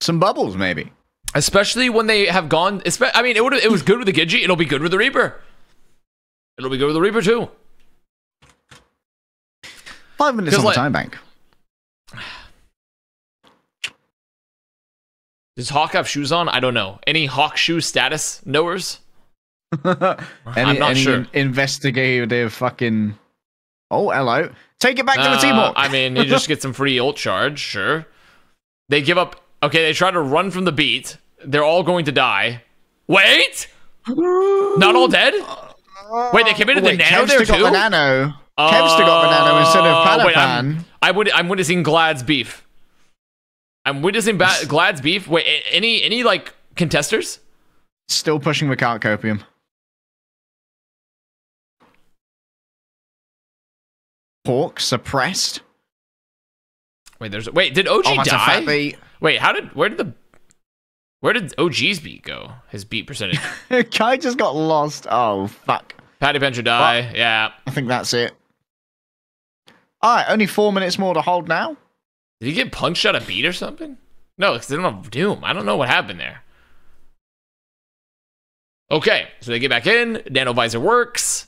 Speaker 2: Some bubbles, maybe.
Speaker 1: Especially when they have gone. I mean, it would it was good with the Gidgee. It'll be good with the Reaper. It'll be good with the Reaper too.
Speaker 2: Five minutes on
Speaker 1: like-
Speaker 2: the time bank.
Speaker 1: Does Hawk have shoes on? I don't know. Any Hawk shoe status knowers?
Speaker 2: any,
Speaker 1: I'm not sure.
Speaker 2: in- investigative fucking. Oh, hello. Take it back to the
Speaker 1: Uh,
Speaker 2: team.
Speaker 1: I mean, you just get some free ult charge, sure. They give up. Okay, they try to run from the beat. They're all going to die. Wait, not all dead. Wait, they committed the
Speaker 2: Wait,
Speaker 1: nano
Speaker 2: Kev's
Speaker 1: there too.
Speaker 2: got the nano. Kev's still got the nano instead of
Speaker 1: Oh, wait, I'm, I would, I'm witnessing Glad's beef. I'm witnessing ba- Glad's beef. Wait, any any like contesters?
Speaker 2: Still pushing the cart copium. Hawk suppressed.
Speaker 1: Wait, there's wait. Did OG
Speaker 2: Oh,
Speaker 1: die?
Speaker 2: fat beat.
Speaker 1: Wait, how did where did the where did OG's beat go? His beat percentage.
Speaker 2: Kai just got lost. Oh fuck.
Speaker 1: Patty Bencher die. Yeah.
Speaker 2: I think that's it. Alright, only four minutes more to hold now.
Speaker 1: Did he get punched out a beat or something? No, because they don't have Doom. I don't know what happened there. Okay, so they get back in. Nano Visor works.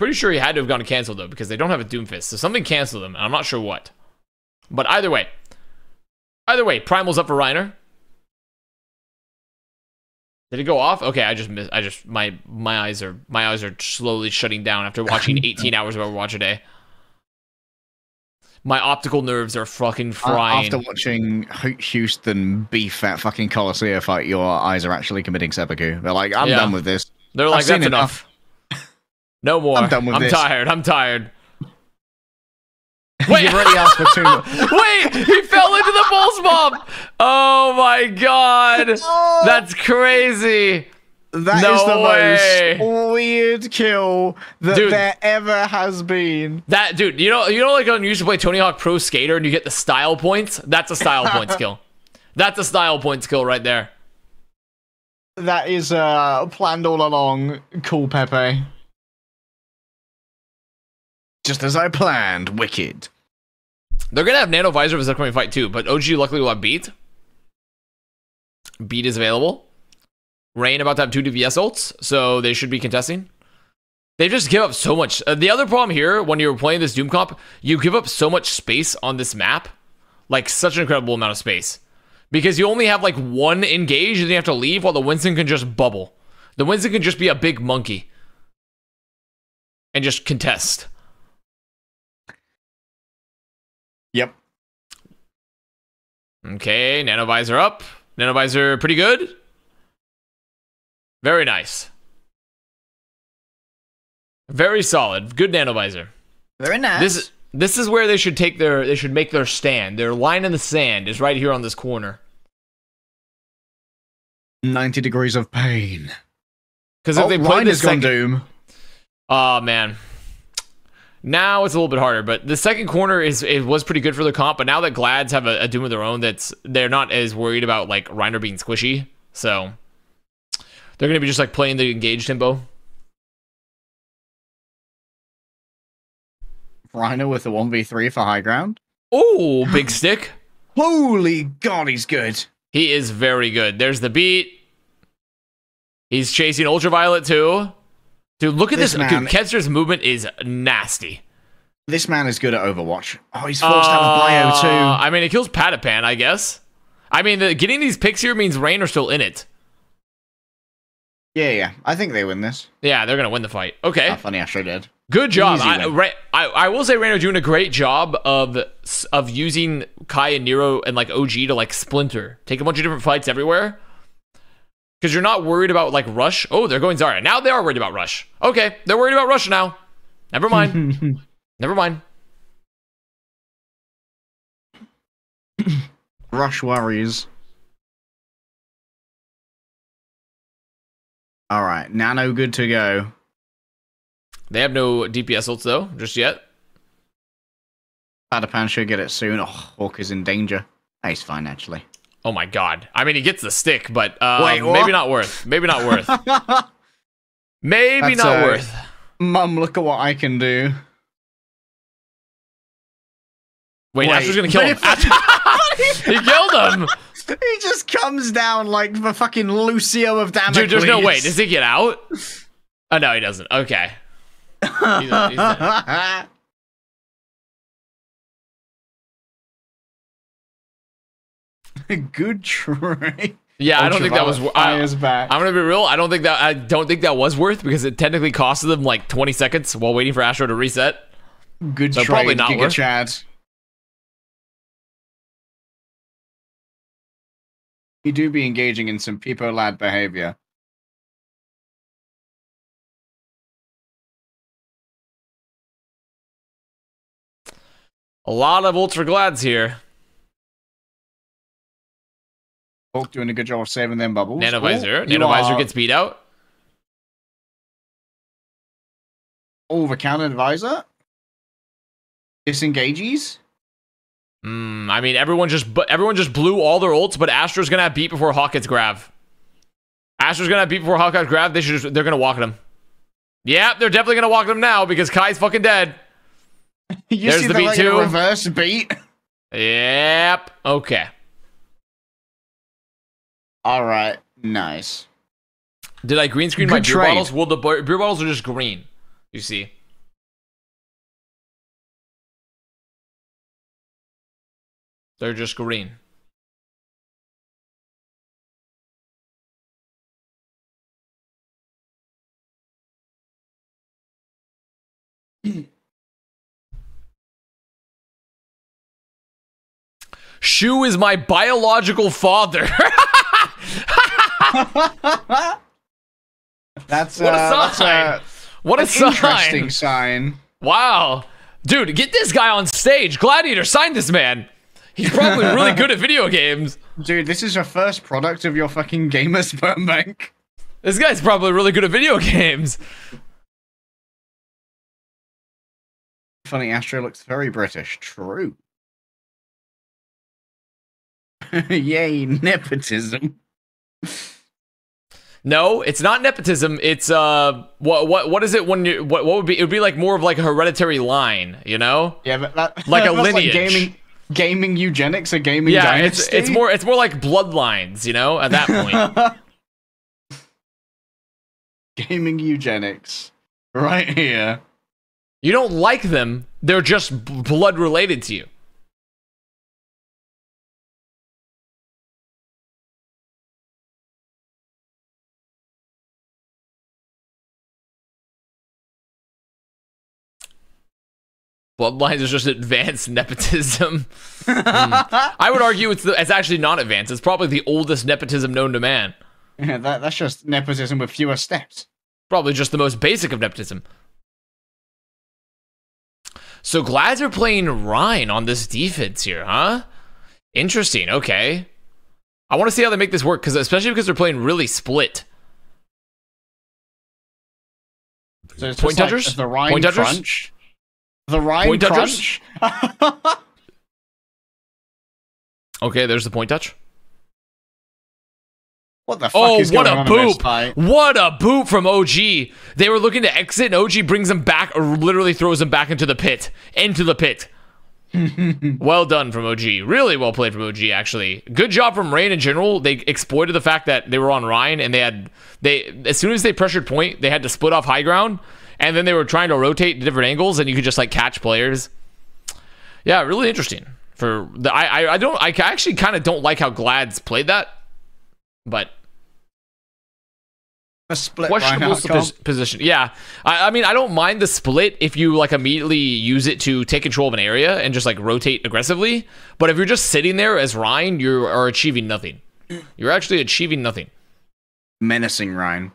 Speaker 1: Pretty sure he had to have gone canceled though, because they don't have a Doomfist. So something canceled him, and I'm not sure what. But either way, either way, Primal's up for Reiner. Did it go off? Okay, I just missed. I just my my eyes are my eyes are slowly shutting down after watching 18 hours of Overwatch a day. My optical nerves are fucking frying.
Speaker 2: After watching Houston beef that fucking Colosseum fight, your eyes are actually committing seppuku. They're like, I'm
Speaker 1: Yeah.
Speaker 2: done with this.
Speaker 1: They're like,
Speaker 2: seen
Speaker 1: that's enough. No more.
Speaker 2: I'm done with this."
Speaker 1: tired. I'm tired.
Speaker 2: You've already asked for too much.
Speaker 1: Wait, he fell into the pulse bomb. Oh my god. That's crazy.
Speaker 2: That is
Speaker 1: No
Speaker 2: the
Speaker 1: way.
Speaker 2: most weird kill that
Speaker 1: Dude.
Speaker 2: there ever has been.
Speaker 1: That dude, you know, you know, like when you used to play Tony Hawk Pro Skater and you get the style points. That's a style point skill. That's a style point skill right there.
Speaker 2: That is uh, planned all along. Cool, Pepe. Just as I planned, wicked.
Speaker 1: They're gonna have Nano Visor for this upcoming fight too, but OG luckily will have Beat. Beat is available. Reign about to have two DPS ults, so they should be contesting. They just give up so much. Uh, the other problem here, when you're playing this Doom comp, you give up so much space on this map, like such an incredible amount of space, because you only have like one engage, and you have to leave while the Winston can just bubble. The Winston can just be a big monkey and just contest.
Speaker 2: Yep.
Speaker 1: Okay, nanovisor up. Nanovisor pretty good. Very nice. Very solid. Good nanovisor.
Speaker 2: Very nice.
Speaker 1: This this is where they should take their they should make their stand. Their line in the sand is right here on this corner.
Speaker 2: 90 degrees of pain.
Speaker 1: Because if
Speaker 2: oh,
Speaker 1: they play this
Speaker 2: has gone
Speaker 1: second,
Speaker 2: doom.
Speaker 1: oh man, now it's a little bit harder. But the second corner is it was pretty good for the comp. But now that Glads have a, a doom of their own, that's they're not as worried about like Reiner being squishy. So they're gonna be just like playing the engage tempo.
Speaker 2: Rhino with the 1v3 for high ground.
Speaker 1: Oh, big stick.
Speaker 2: Holy god, he's good.
Speaker 1: He is very good. There's the beat. He's chasing ultraviolet too. Dude, look at
Speaker 2: This
Speaker 1: this.
Speaker 2: man-
Speaker 1: Dude, Kevster's movement is nasty.
Speaker 2: This man is good at Overwatch. Oh, he's forced out of Bio
Speaker 1: Uh,
Speaker 2: too.
Speaker 1: I mean, it kills Patiphan, I guess. I mean, the, getting these picks here means Reign are still in it.
Speaker 2: Yeah, yeah. I think they win this.
Speaker 1: Yeah, they're gonna win the fight. Okay,
Speaker 2: How funny Astro did.
Speaker 1: good job. I. Ra- I, I will say Reign are doing a great job of of using Kai and Nero and like OG to like splinter, take a bunch of different fights everywhere. Because you're not worried about like Rush. Oh, they're going Zarya. Now they are worried about Rush. Okay, they're worried about Rush now. Never mind. Never mind.
Speaker 2: Rush worries. All right, Nano good to go.
Speaker 1: They have no DPS ults though, just yet.
Speaker 2: Patiphan should get it soon. Oh, Hawk is in danger. He's fine, actually.
Speaker 1: Oh my god. I mean, he gets the stick, but uh,
Speaker 2: Wait,
Speaker 1: maybe not worth. Maybe not worth. Maybe
Speaker 2: That's,
Speaker 1: not
Speaker 2: uh,
Speaker 1: worth.
Speaker 2: Mum, look at what I can do.
Speaker 1: Wait,
Speaker 2: wait,
Speaker 1: Astro's gonna kill him. he killed him.
Speaker 2: He just comes down like the fucking Lucio of Damocles.
Speaker 1: Dude, there's no way. Does he get out? Oh no, he doesn't. Okay. He's- he's
Speaker 2: Good try.
Speaker 1: Yeah, I don't think that was.
Speaker 2: Ultraviolet
Speaker 1: I,
Speaker 2: fires back.
Speaker 1: I'm gonna be real. I don't think that. I don't think that was worth because it technically costed them like 20 seconds while waiting for Astro to reset.
Speaker 2: Good
Speaker 1: So
Speaker 2: trade,
Speaker 1: probably not
Speaker 2: Giga
Speaker 1: worth-
Speaker 2: Chad. You do be engaging in some people lad behavior.
Speaker 1: A lot of ultra glads here.
Speaker 2: Hulk doing a good job of saving them bubbles.
Speaker 1: Nanovisor.
Speaker 2: Oh,
Speaker 1: Nanovisor gets beat out.
Speaker 2: Oh, the counter advisor. Disengages.
Speaker 1: Mm, I mean, everyone just but everyone just blew all their ults, but Astro's gonna have beat before Hawk gets grav. Astro's gonna have beat before Hawk gets grav. They should just, they're gonna walk at him. Yeah, they're definitely gonna walk at him now because Kai's fucking dead.
Speaker 2: You
Speaker 1: There's
Speaker 2: see
Speaker 1: the
Speaker 2: the
Speaker 1: beat
Speaker 2: like,
Speaker 1: too.
Speaker 2: reverse beat.
Speaker 1: Yep. Okay.
Speaker 2: All right, nice.
Speaker 1: Did I green screen my
Speaker 2: Good
Speaker 1: beer
Speaker 2: trade.
Speaker 1: bottles? Well, the beer beer bottles are just green. You see. They're just green. Shu is my biological father.
Speaker 2: That's,
Speaker 1: What a
Speaker 2: uh,
Speaker 1: sign.
Speaker 2: uh,
Speaker 1: what a sign.
Speaker 2: interesting sign.
Speaker 1: Wow. Dude, get this guy on stage. Gladiator, sign this man. He's probably really good at video games.
Speaker 2: Dude, this is your first product of your fucking gamer sperm bank.
Speaker 1: This guy's probably really good at video games.
Speaker 2: Funny, Astro looks very British. True. Yay, nepotism.
Speaker 1: No, it's not nepotism. It's uh what what what is it when you what what would be it would be like more of like a hereditary line, you know?
Speaker 2: Yeah, but that,
Speaker 1: Like a lineage.
Speaker 2: gaming, gaming eugenics, a gaming
Speaker 1: Yeah, it's
Speaker 2: dynasty.
Speaker 1: it's more it's more like bloodlines, you know, at that point.
Speaker 2: gaming eugenics. Right here.
Speaker 1: you don't like them, they're just blood related to you. Bloodlines is just advanced nepotism. Hmm. I would argue it's the, it's actually not advanced. It's probably the oldest nepotism known to man.
Speaker 2: Yeah, that, that's just nepotism with fewer steps.
Speaker 1: Probably just the most basic of nepotism. So Glads are playing Rein on this defense here, huh? Interesting. Okay. I want to see how they make this work, because especially because they're playing really split.
Speaker 2: So it's
Speaker 1: Point
Speaker 2: like
Speaker 1: touchers?
Speaker 2: the Rein
Speaker 1: Point touchers?
Speaker 2: The Rein
Speaker 1: Point
Speaker 2: crunch.
Speaker 1: Okay, there's the point touch.
Speaker 2: what the oh, fuck
Speaker 1: Oh,
Speaker 2: is
Speaker 1: what
Speaker 2: going
Speaker 1: a
Speaker 2: on in this
Speaker 1: boop!
Speaker 2: fight?
Speaker 1: What a boop from OG. They were looking to exit, and OG brings them back, or literally throws them back into the pit. Into the pit. well done from OG. Really well played from OG, actually. Good job from Reign in general. They exploited the fact that they were on Rein, and they had they as soon as they pressured point, they had to split off high ground, and then they were trying to rotate to different angles, and you could just like catch players. Yeah, really interesting. For the I I, I don't I actually kind of don't like how Glad's played that, but
Speaker 2: A split
Speaker 1: questionable
Speaker 2: Rein
Speaker 1: pos- position. Yeah, I, I mean, I don't mind the split if you like immediately use it to take control of an area and just like rotate aggressively. But if you're just sitting there as Rein, you are achieving nothing. You're actually achieving nothing.
Speaker 2: Menacing Rein.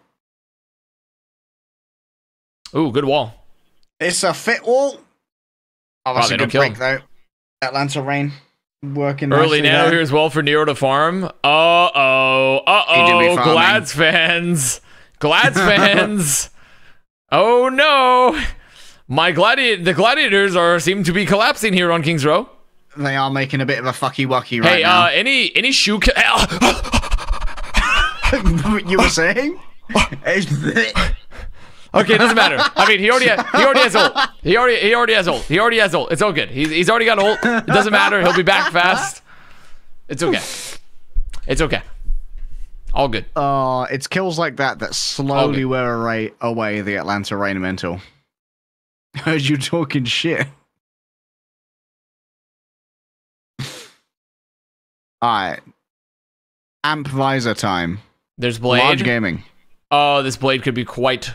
Speaker 1: Ooh, good wall.
Speaker 2: It's a fit wall. Oh, that's
Speaker 1: they
Speaker 2: a good
Speaker 1: kill
Speaker 2: break though. Atlanta Reign working
Speaker 1: Early now
Speaker 2: there.
Speaker 1: here as well for Nero to farm. Uh oh, uh
Speaker 2: He do be
Speaker 1: oh. Glad's fans, Glad's fans. oh no, my gladiator, the gladiators are seem to be collapsing here on Kings Row.
Speaker 2: They are making a bit of a fucky wucky right
Speaker 1: Hey,
Speaker 2: now.
Speaker 1: uh, any any shoe? Ca-
Speaker 2: you were saying?
Speaker 1: Okay, it doesn't matter. I mean, he already he already has ult. He already he already has ult. He already has ult. It's all good. He's he's already got ult. It doesn't matter. He'll be back fast. It's okay. It's okay. All good.
Speaker 2: uh, it's kills like that that slowly wear away, away the Atlanta Reign mental. Heard you talking shit. Alright. Amp visor time.
Speaker 1: There's Blade.
Speaker 2: Large gaming.
Speaker 1: Oh, this blade could be quite.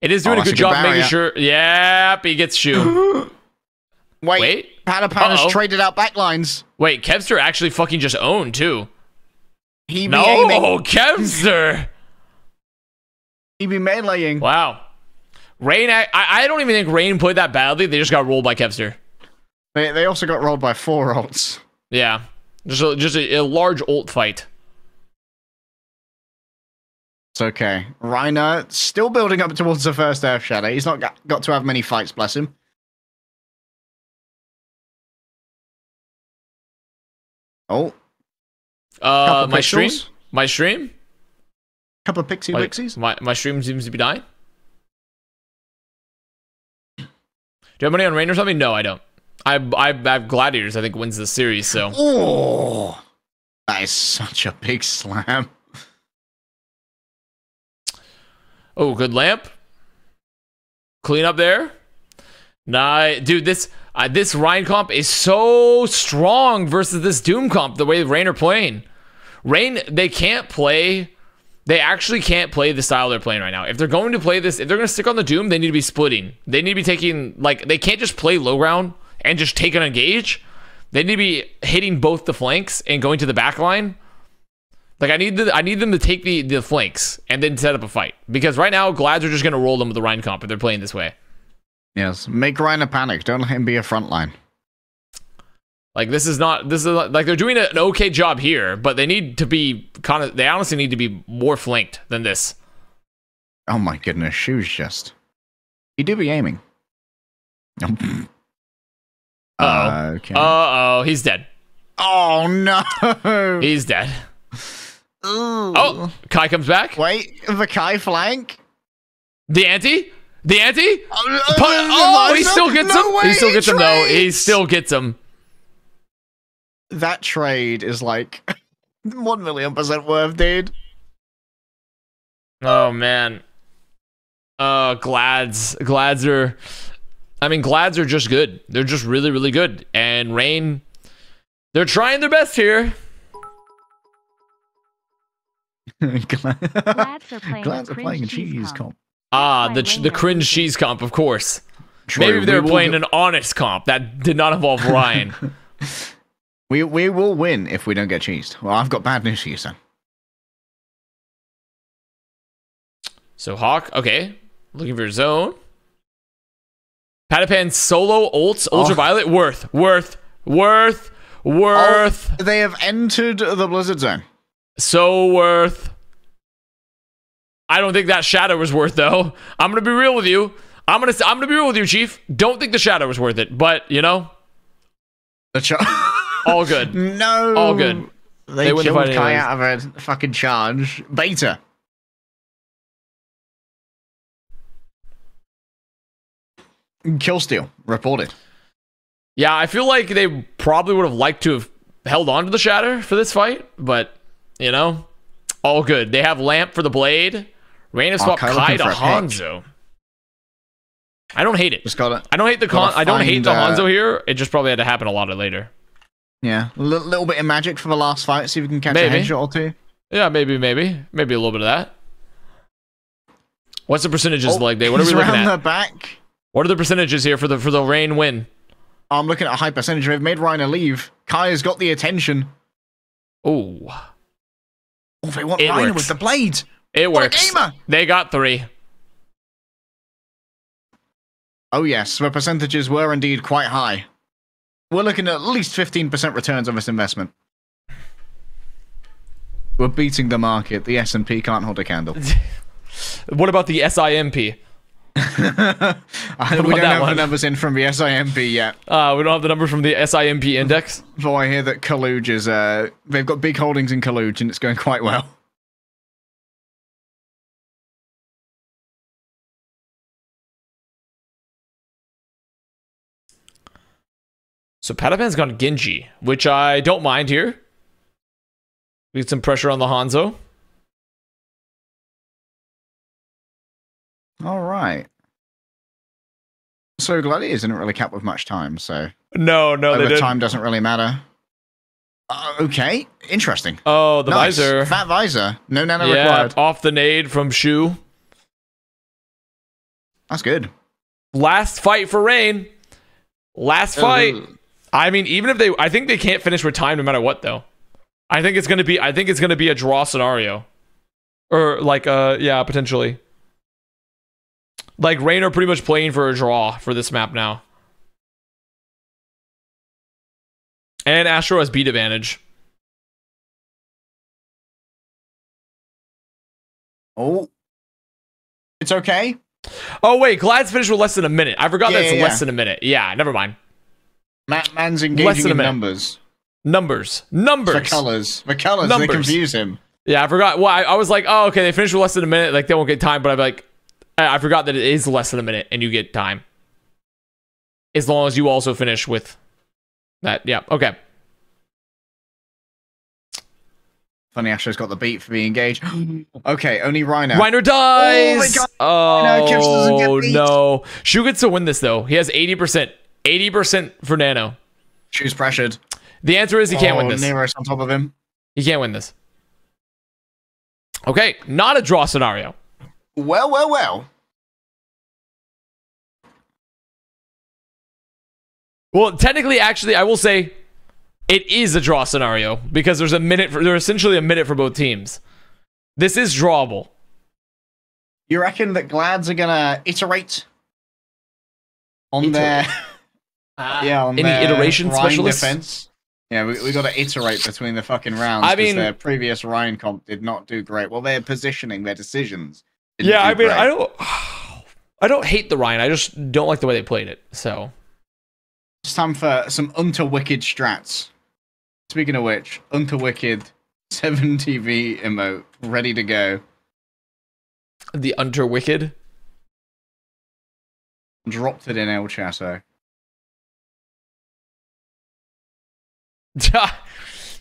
Speaker 1: It is doing
Speaker 2: Oh,
Speaker 1: a good job
Speaker 2: barrier.
Speaker 1: making sure. Yep, he gets shoe.
Speaker 2: Wait,
Speaker 1: Wait,
Speaker 2: Patiphan has traded out backlines.
Speaker 1: wait. Kevster actually fucking just owned too.
Speaker 2: He be
Speaker 1: No,
Speaker 2: aiming.
Speaker 1: Kevster.
Speaker 2: He be meleeing.
Speaker 1: Wow. Reign. I, I don't even think Reign played that badly. They just got rolled by Kevster.
Speaker 2: They, they also got rolled by four ults.
Speaker 1: Yeah, just a, just a, a large ult fight.
Speaker 2: It's okay. Reiner still building up towards the first Earthshatter. He's not got, got to have many fights, bless him. Oh,
Speaker 1: Uh, my stream. My stream.
Speaker 2: couple of pixie
Speaker 1: My,
Speaker 2: lixies.
Speaker 1: my my stream seems to be dying. Do you have money on Reign or something? No, I don't. I I, I have Gladiators. I think wins the series. So
Speaker 2: Oh, that is such a big slam.
Speaker 1: Oh, good lamp. Clean up there. Nah, dude, this uh, this Rein comp is so strong versus this Doom comp. The way Reign are playing, Reign they can't play. They actually can't play the style they're playing right now. If they're going to play this, if they're going to stick on the Doom, they need to be splitting. They need to be taking like they can't just play low ground and just take an engage. They need to be hitting both the flanks and going to the back line. Like I need the, I need them to take the the flanks and then set up a fight because right now Glads are just going to roll them with the Rein comp if they're playing this way.
Speaker 2: Yes, make Reiner panic. Don't let him be a front line.
Speaker 1: Like this is not this is like they're doing an okay job here, but they need to be kind of they honestly need to be more flanked than this.
Speaker 2: Oh my goodness, shoes just. He do be aiming.
Speaker 1: Uh-oh.
Speaker 2: Uh, okay.
Speaker 1: Uh oh, he's dead.
Speaker 2: oh no!
Speaker 1: He's dead.
Speaker 2: Ooh.
Speaker 1: Oh, Kai comes back.
Speaker 2: wait, the Kai flank.
Speaker 1: The anti, the anti.
Speaker 2: Oh,
Speaker 1: Pu- oh, he still gets
Speaker 2: no
Speaker 1: him.
Speaker 2: way,
Speaker 1: He still gets him though. He still gets him.
Speaker 2: That trade is like one million percent worth, dude.
Speaker 1: Oh man. Uh Glads. Glads are I mean Glads are just good. They're just really, really good. And Reign they're trying their best here.
Speaker 4: Glads are playing
Speaker 2: Glads
Speaker 4: a
Speaker 2: are playing a
Speaker 4: cringe cheese
Speaker 2: cheese
Speaker 4: comp.
Speaker 2: comp.
Speaker 1: Ah, the the cringe cheese comp, of course.
Speaker 2: True,
Speaker 1: Maybe they
Speaker 2: we
Speaker 1: were playing an honest comp that did not involve Rein.
Speaker 2: We we will win if we don't get cheesed. Well, I've got bad news for you, son.
Speaker 1: so Hawk, okay, looking for zone. Patiphan solo ults
Speaker 2: Oh.
Speaker 1: ultraviolet worth worth worth worth
Speaker 2: Oh, they have entered the Blizzard Zone.
Speaker 1: So worth. I don't think that shatter was worth though. I'm gonna be real with you. I'm gonna I'm gonna be real with you, Chief. Don't think the shatter was worth it, but you know,
Speaker 2: The char-
Speaker 1: all good.
Speaker 2: no,
Speaker 1: All good.
Speaker 2: They,
Speaker 1: They win the
Speaker 2: Kai out of a fucking charge. Beta. Kill steal reported.
Speaker 1: Yeah, I feel like they probably would have liked to have held on to the shatter for this fight, but you know, all good. They have lamp for the blade. Reign
Speaker 2: Oh, Kai
Speaker 1: Kai to
Speaker 2: pick.
Speaker 1: Hanzo. I don't hate it.
Speaker 2: Just got it.
Speaker 1: I don't hate the con.
Speaker 2: gotta
Speaker 1: I don't hate the
Speaker 2: uh,
Speaker 1: Hanzo here. It just probably had to happen a lot later.
Speaker 2: Yeah, a little, little bit of magic for the last fight. See if we can catch
Speaker 1: Maybe.
Speaker 2: a headshot or two.
Speaker 1: Yeah, maybe, maybe, maybe a little bit of that. What's the percentages like? They what are we
Speaker 2: Oh,
Speaker 1: looking at?
Speaker 2: the back.
Speaker 1: What are the percentages here for the for the Reign win?
Speaker 2: I'm looking at a high percentage. They've made Reiner leave. Kai has got the attention.
Speaker 1: Oh,
Speaker 2: Oh, they want
Speaker 1: It works.
Speaker 2: with the blade.
Speaker 1: it
Speaker 2: What
Speaker 1: works. They got three.
Speaker 2: Oh yes, the percentages were indeed quite high. We're looking at at least 15% returns on this investment. We're beating the market. The S&P can't hold a candle.
Speaker 1: What about the SIMP?
Speaker 2: I- we don't have
Speaker 1: one?
Speaker 2: the numbers in from the SIMP yet.
Speaker 1: Uh, we don't have the numbers from the SIMP index.
Speaker 2: Though I hear that Kaluge is, uh, they've got big holdings in Kaluge and it's going quite well.
Speaker 1: So Patiphan's gone Genji, which I don't mind here. We get some pressure on the Hanzo.
Speaker 2: All right. So Gladiators didn't really cap with much time, so
Speaker 1: No, no, they
Speaker 2: over
Speaker 1: didn't.
Speaker 2: time doesn't really matter. Uh, okay, interesting.
Speaker 1: Oh, the
Speaker 2: Nice.
Speaker 1: visor.
Speaker 2: Fat visor. No nano
Speaker 1: yeah,
Speaker 2: required.
Speaker 1: off the nade from Shu.
Speaker 2: That's good.
Speaker 1: Last fight for Reign. Last fight. I mean, even if they, I think they can't finish with time no matter what, though. I think it's gonna be, I think it's gonna be a draw scenario, or like, uh, yeah, potentially. Like Reign are pretty much playing for a draw for this map now, and Astro has beat advantage.
Speaker 2: Oh, it's okay.
Speaker 1: Oh wait, Glad's finished with less than a minute. I forgot
Speaker 2: Yeah,
Speaker 1: that it's
Speaker 2: yeah,
Speaker 1: less
Speaker 2: yeah.
Speaker 1: than a minute. Yeah, never mind.
Speaker 2: Ma- man's
Speaker 1: Less
Speaker 2: engaging
Speaker 1: than a
Speaker 2: in
Speaker 1: minute.
Speaker 2: numbers.
Speaker 1: Numbers, numbers.
Speaker 2: The colors. The colors. They
Speaker 1: Numbers.
Speaker 2: confuse him.
Speaker 1: Yeah, I forgot. Well, I, I was like, oh, okay, they finished with less than a minute. Like they won't get time, but I'm like, I, forgot that it is less than a minute, and you get time. As long as you also finish with that. Yeah. Okay.
Speaker 2: Funny, Astro's got the beat for being engaged. okay, only Rhino.
Speaker 1: Reiner oh dies.
Speaker 2: God.
Speaker 1: Oh,
Speaker 2: doesn't get beat.
Speaker 1: no. Shu gets to win this though. He has 80%. 80% for Nano.
Speaker 2: Shoes pressured.
Speaker 1: The answer is he can't
Speaker 2: oh,
Speaker 1: win this.
Speaker 2: Nero's on top of him.
Speaker 1: He can't win this. Okay, not a draw scenario.
Speaker 2: Well, well, well.
Speaker 1: Well, technically, actually, I will say it is a draw scenario because there's a minute for there's essentially a minute for both teams. This is drawable.
Speaker 2: You reckon that Glads are gonna iterate on their ah. yeah on
Speaker 1: Any
Speaker 2: their
Speaker 1: iteration
Speaker 2: Rein
Speaker 1: specialists?
Speaker 2: defense? Yeah, we, we got to iterate between the fucking rounds.
Speaker 1: I mean-
Speaker 2: their previous Rein comp did not do great. Well, their positioning, their decisions. didn't
Speaker 1: Yeah,
Speaker 2: do
Speaker 1: I mean,
Speaker 2: great.
Speaker 1: I don't, I don't hate the Rein. I just don't like the way they played it. So
Speaker 2: It's time for some Unterwicked strats. Speaking of which, Unterwicked 7 TV emote ready to go.
Speaker 1: the Under Wicked.
Speaker 2: Dropped it in El Chato.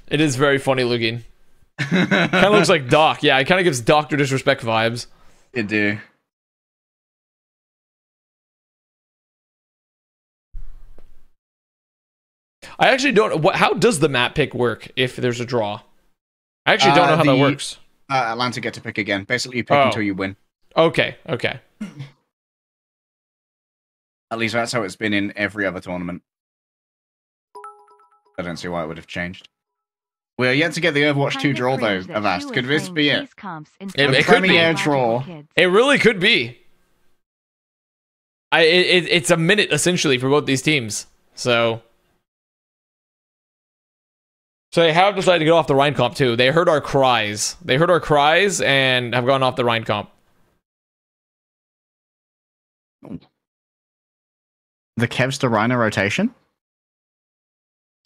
Speaker 1: it is very funny looking. Kind of looks like Doc. Yeah, it kind of gives Doctor Disrespect vibes.
Speaker 2: It do.
Speaker 1: I actually don't. What? How does the map pick work if there's a draw? I actually don't
Speaker 2: Uh,
Speaker 1: know how that works.
Speaker 2: Uh, Atlanta get to pick again. Basically, you pick
Speaker 1: Oh.
Speaker 2: until you win.
Speaker 1: Okay, okay.
Speaker 2: At least that's how it's been in every other tournament. I don't see why it would have changed. We are yet to get the Overwatch 2 draw, though,
Speaker 4: cringe that
Speaker 2: Avast. Could this be it?
Speaker 1: It- it could be.
Speaker 2: Premier
Speaker 4: logical
Speaker 2: draw.
Speaker 1: It really could be. I it, it, it's a minute essentially for both these teams. So So they have decided to get off the Rein comp too. They heard our cries. They heard our cries and have gone off the Rein comp.
Speaker 2: The Kevster Rhino rotation?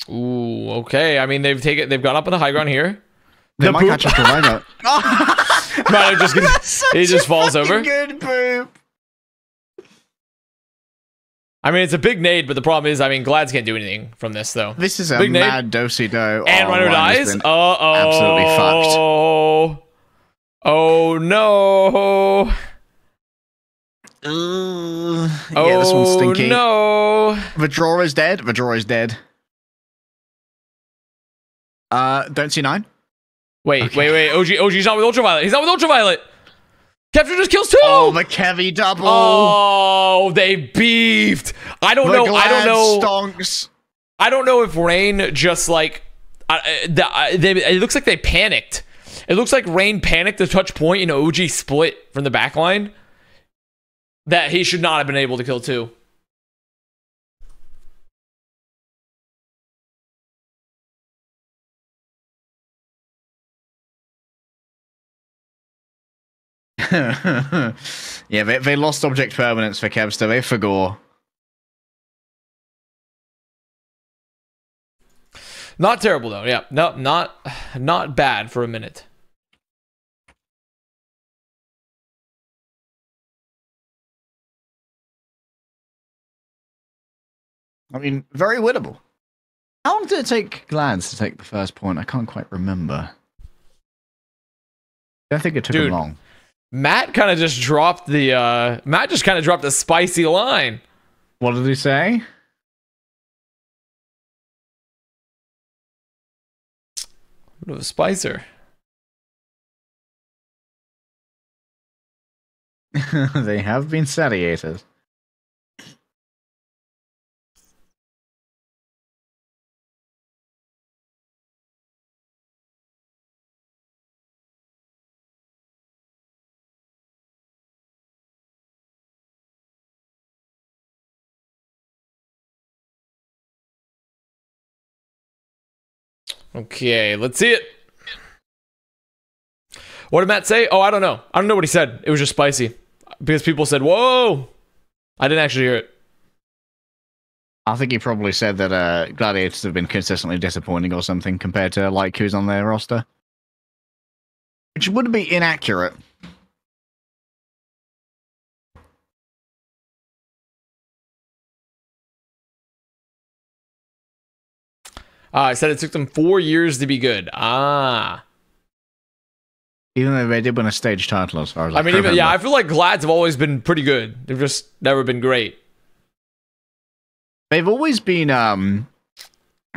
Speaker 1: Ooh, okay. I mean they've taken they've gone up on the high ground here.
Speaker 2: They
Speaker 1: The
Speaker 2: might
Speaker 1: poop.
Speaker 2: catch up to Rhino.
Speaker 1: Rhino just gonna, he just falls over.
Speaker 2: Good poop.
Speaker 1: I mean it's a big nade, but the problem is I mean Glads can't do anything from this though.
Speaker 2: This is a
Speaker 1: Big
Speaker 2: mad dosey do.
Speaker 1: And Rhino dies. Uh oh.
Speaker 2: absolutely
Speaker 1: fucked. Oh no.
Speaker 2: yeah, this one's
Speaker 1: Oh,
Speaker 2: stinky.
Speaker 1: no.
Speaker 2: The is dead. The is dead. Uh, don't see nine.
Speaker 1: Wait,
Speaker 2: Okay.
Speaker 1: wait, wait. OG, OG's not with Ultraviolet. He's not with Ultraviolet. Capture just kills two.
Speaker 2: Oh, the Kevy double.
Speaker 1: Oh, they beefed. I don't
Speaker 2: the
Speaker 1: know. I don't know.
Speaker 2: Stonks.
Speaker 1: I don't know if Reign just like. Uh, the, uh, they, it looks like they panicked. It looks like Reign panicked the touch point and OG split from the back line. That he should not have been able to kill two.
Speaker 2: yeah, they, they lost object permanence for Kevster. They forgot.
Speaker 1: Not terrible though. Yeah, no, not not bad for a minute.
Speaker 2: I mean, very winnable. How long did it take Glads to take the first point? I can't quite remember. I don't think it took
Speaker 1: Dude.
Speaker 2: him long.
Speaker 1: Matt kind of just dropped the. uh Matt just kind of dropped a spicy line.
Speaker 2: What did he say?
Speaker 1: Bit of a spicer.
Speaker 2: they have been satiated.
Speaker 1: Okay, let's see it. What did Matt say? Oh, I don't know. I don't know what he said. It was just spicy. Because people said, whoa. I didn't actually hear it.
Speaker 2: I think he probably said that uh, Gladiators have been consistently disappointing or something compared to like who's on their roster. Which would be inaccurate.
Speaker 1: Ah, I said it took them four years to be good. Ah.
Speaker 2: Even though they did win a stage title as far as I,
Speaker 1: I mean, even, yeah, I feel like Glads have always been pretty good. They've just never been great.
Speaker 2: They've always been um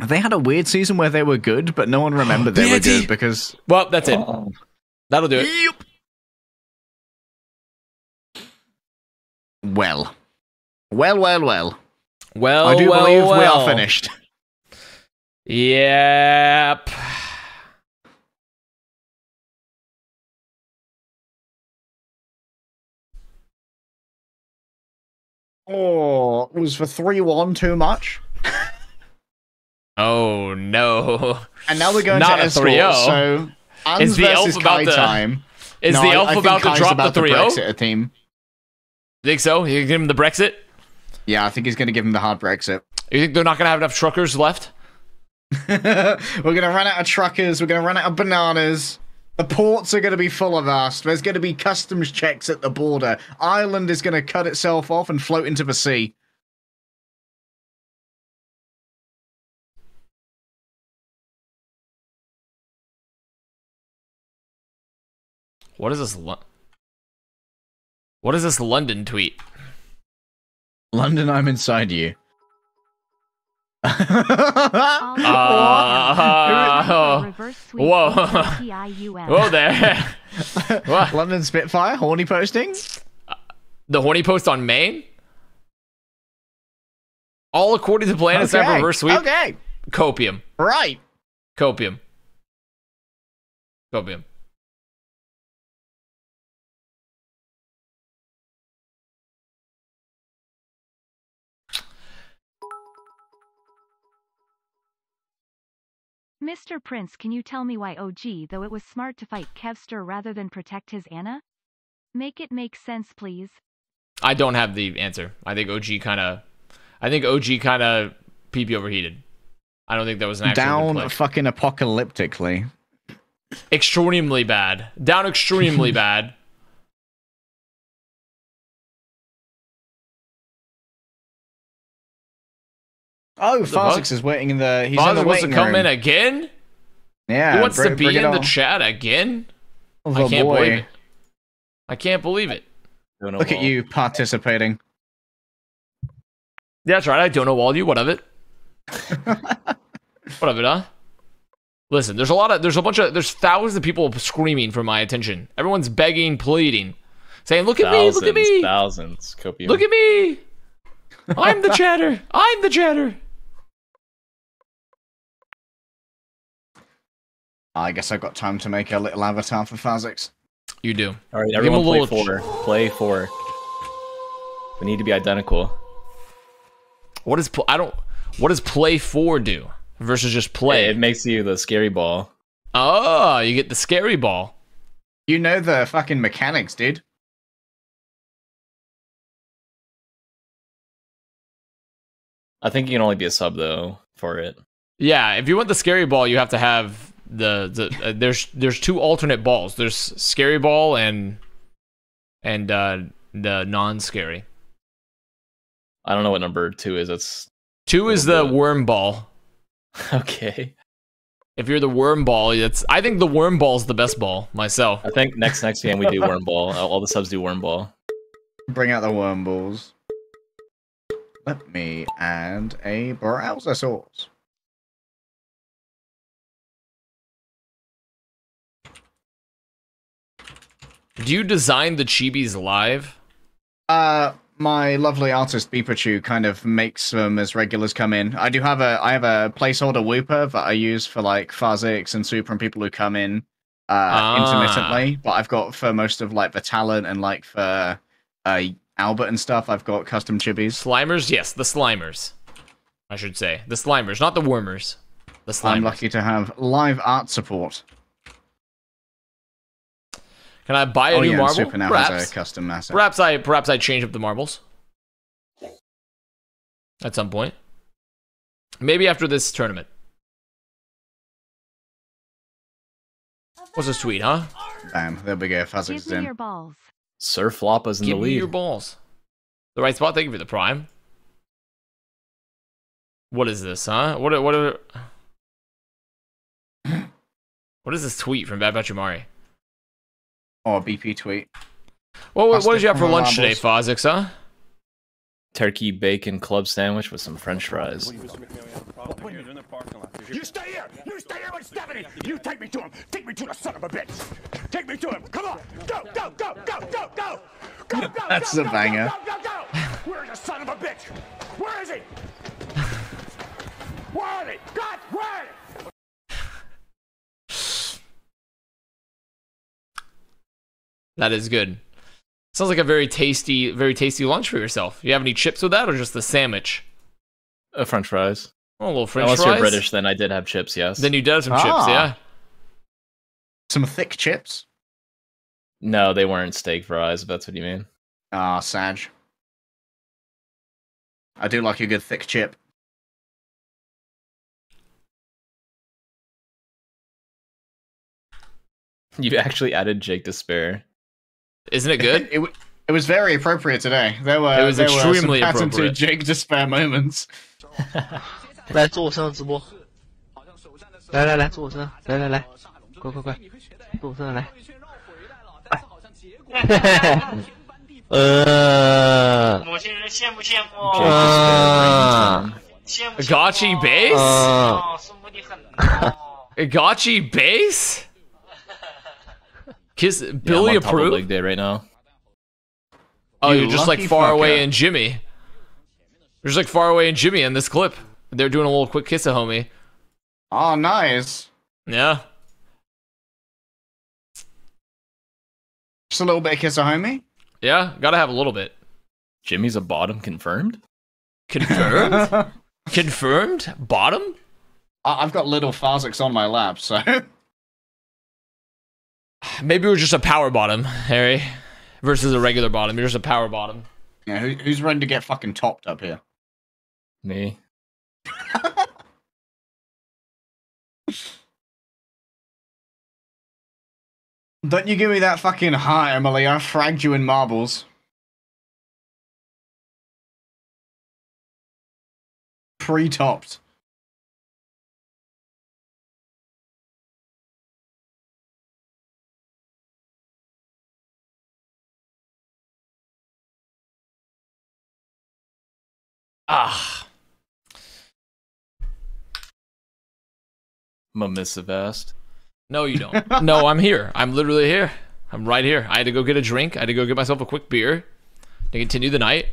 Speaker 2: they had a weird season where they were good, but no one remembered they were good because
Speaker 1: Well, that's it. That'll do it.
Speaker 2: Yep. Well. Well, well, well.
Speaker 1: Well,
Speaker 2: I do
Speaker 1: well,
Speaker 2: believe we are finished.
Speaker 1: Yep.
Speaker 2: Oh, was the 3 1 too much?
Speaker 1: Oh no.
Speaker 2: And now we're going
Speaker 1: Not
Speaker 2: to
Speaker 1: a
Speaker 2: escort,
Speaker 1: 3-0.
Speaker 2: so
Speaker 1: Is the elf about
Speaker 2: Kai
Speaker 1: to-
Speaker 2: time.
Speaker 1: Is
Speaker 2: No,
Speaker 1: the elf
Speaker 2: I think
Speaker 1: about to
Speaker 2: Kai's
Speaker 1: drop
Speaker 2: about
Speaker 1: the 3 0?
Speaker 2: Brexit team.
Speaker 1: Think so? You give him the Brexit?
Speaker 2: Yeah, I think he's going to give him the hard Brexit.
Speaker 1: You think they're not going to have enough truckers left?
Speaker 2: we're going to run out of truckers. We're going to run out of bananas. The ports are going to be full of us. There's going to be customs checks at the border. Ireland is going to cut itself off and float into the sea.
Speaker 1: What is this? Lo- what is this London tweet?
Speaker 2: London, I'm inside you.
Speaker 4: All
Speaker 1: Uh,
Speaker 4: reverse sweep
Speaker 1: whoa. Whoa there. What?
Speaker 2: London Spitfire, horny posting.
Speaker 1: the horny post on Maine? All according to plan. It's time for reverse sweep.
Speaker 2: Okay.
Speaker 1: Copium.
Speaker 2: Right.
Speaker 1: Copium. Copium.
Speaker 4: Mr. Prince, can you tell me why OG, though it was smart to fight Kevster rather than protect his Ana? Make it make sense, please.
Speaker 1: I don't have the answer. I think OG kind of. I think OG kind of PP overheated. I don't think that was an actual
Speaker 2: Down fucking apocalyptically.
Speaker 1: extremely bad. Down extremely bad.
Speaker 2: Oh,
Speaker 1: the
Speaker 2: is waiting in the. He's in
Speaker 1: Fonzie
Speaker 2: the
Speaker 1: wants to come
Speaker 2: room.
Speaker 1: in again.
Speaker 2: Yeah.
Speaker 1: he wants
Speaker 2: bring-
Speaker 1: to be in the chat again.
Speaker 2: Oh,
Speaker 1: I can't
Speaker 2: boy.
Speaker 1: believe it. I can't believe it.
Speaker 5: Don't know
Speaker 2: Look at you participating.
Speaker 1: Yeah, that's right. I don't know all you. What of it? what of it, huh? Listen, there's a lot of, there's a bunch of, there's thousands of people screaming for my attention. Everyone's begging, pleading, saying, "Look at me,
Speaker 5: thousands,
Speaker 1: look at me,
Speaker 5: thousands. Copium.
Speaker 1: look at me. I'm the chatter. I'm the chatter."
Speaker 2: I guess I've got time to make a little avatar for Farzix.
Speaker 1: You do.
Speaker 5: All right,
Speaker 1: Give him a
Speaker 5: everyone play
Speaker 1: little
Speaker 5: four. Play four. We need to be identical.
Speaker 1: What does I don't? What does play four do versus just play?
Speaker 5: It makes you the scary ball.
Speaker 1: oh, you get the scary ball.
Speaker 2: You know the fucking mechanics, dude.
Speaker 5: I think you can only be a sub though for it.
Speaker 1: Yeah, if you want the scary ball, you have to have the the. Uh, there's there's two alternate balls. There's scary ball and and uh, the non-scary.
Speaker 5: I don't know what number two is. That's
Speaker 1: Two is the
Speaker 5: bit.
Speaker 1: worm ball.
Speaker 5: okay.
Speaker 1: If you're the worm ball, it's I think the worm ball is the best ball myself.
Speaker 5: I think next next game we do worm ball. All all the subs do worm ball.
Speaker 2: Bring out the worm balls. Let me add a browser source.
Speaker 1: Do you design the chibis live?
Speaker 2: Uh, my lovely artist Beepachu kind of makes them as regulars come in. I do have a I have a placeholder whooper that I use for like Farzix and Super and people who come in uh
Speaker 1: Ah.
Speaker 2: intermittently. But I've got for most of like the talent and like for uh Albert and stuff, I've got custom chibis.
Speaker 1: Slimers, yes, the slimers. I should say the slimers, not the wormers. The slimers.
Speaker 2: I'm lucky to have live art support.
Speaker 1: Can I buy a
Speaker 2: oh
Speaker 1: new
Speaker 2: yeah, and
Speaker 1: marble?
Speaker 2: Super now has
Speaker 1: Perhaps.
Speaker 2: a custom asset.
Speaker 1: Perhaps I perhaps I change up the marbles at some point. Maybe after this tournament. What's a tweet, huh?
Speaker 2: Bam, there we go. Farzix
Speaker 4: Give me
Speaker 2: in.
Speaker 4: your balls.
Speaker 5: Sir Floppa's in
Speaker 1: Give
Speaker 5: the
Speaker 1: me
Speaker 5: lead.
Speaker 1: your balls. The right spot. Thank you for the prime. What is this, huh? What? are- What? Are, what is this tweet from Bad Batch Amari?
Speaker 2: Or BP tweet.
Speaker 1: What, what, what did you have for lunch today,
Speaker 2: marbles.
Speaker 1: Fozix, huh?
Speaker 5: Turkey bacon club sandwich with some French fries.
Speaker 3: You stay here! You stay here with Stephanie! You take me to him! Take me to the son of a bitch! Take me to him! Come on! Go, go, go, go, go, go! Go, go,
Speaker 2: That's
Speaker 3: go,
Speaker 2: a banger.
Speaker 3: Go, go, go, go! Where's the son of a bitch? Where is he? Where is he? God, where is he?
Speaker 1: That is good. Sounds like a very tasty, very tasty lunch for yourself. You have any chips with that, or just the sandwich?
Speaker 5: Uh, French fries.
Speaker 1: Oh, a little French
Speaker 5: Unless
Speaker 1: fries.
Speaker 5: Unless you're British, then I did have chips. Yes.
Speaker 1: Then you did have some chips,
Speaker 2: Ah.
Speaker 1: yeah.
Speaker 2: Some thick chips.
Speaker 5: No, they weren't steak fries. If that's what you mean.
Speaker 2: Ah, Sag. I do like a good thick chip.
Speaker 5: You actually added Jake Despair.
Speaker 1: Isn't it good?
Speaker 2: It, w- it was very appropriate today. There were
Speaker 1: It was
Speaker 2: there were
Speaker 1: extremely
Speaker 2: some patented
Speaker 1: appropriate.
Speaker 2: Jake despair moments.
Speaker 6: 来坐我身上直播，来来来坐我身上，来来来，快快快，坐我身上来，哎，呃，
Speaker 7: 某些人羡慕羡
Speaker 5: Jake
Speaker 7: 慕，
Speaker 6: Ah.
Speaker 5: Despair
Speaker 7: 羡慕羡慕
Speaker 1: Gotchi base?
Speaker 6: 嗯，
Speaker 7: 哦，舒服的很哦。
Speaker 1: Gachi base? Kiss Billy
Speaker 5: on top of leg
Speaker 1: approved?
Speaker 5: day right now.
Speaker 1: Oh,
Speaker 2: You
Speaker 1: you're just like far away
Speaker 2: fucker.
Speaker 1: in Jimmy. There's like far away and Jimmy in this clip. They're doing a little quick kiss of homie.
Speaker 2: Oh, nice.
Speaker 1: Yeah.
Speaker 2: Just a little bit of kiss a homie.
Speaker 1: Yeah, gotta have a little bit.
Speaker 5: Jimmy's a bottom confirmed.
Speaker 1: Confirmed? Confirmed? Bottom?
Speaker 2: I've got little Farsiks on my lap, so.
Speaker 1: Maybe we're just a power bottom, Harry. Versus a regular bottom. You're just a power bottom.
Speaker 2: yeah, who, who's ready to get fucking topped up here?
Speaker 5: Me.
Speaker 2: Don't you give me that fucking heart, Emily. I fragged you in marbles. Pre
Speaker 1: Ah.
Speaker 5: I'm a missive asked.
Speaker 1: No, you don't. no, I'm here. I'm literally here. I'm right here. I had to go get a drink. I had to go get myself a quick beer to continue the night.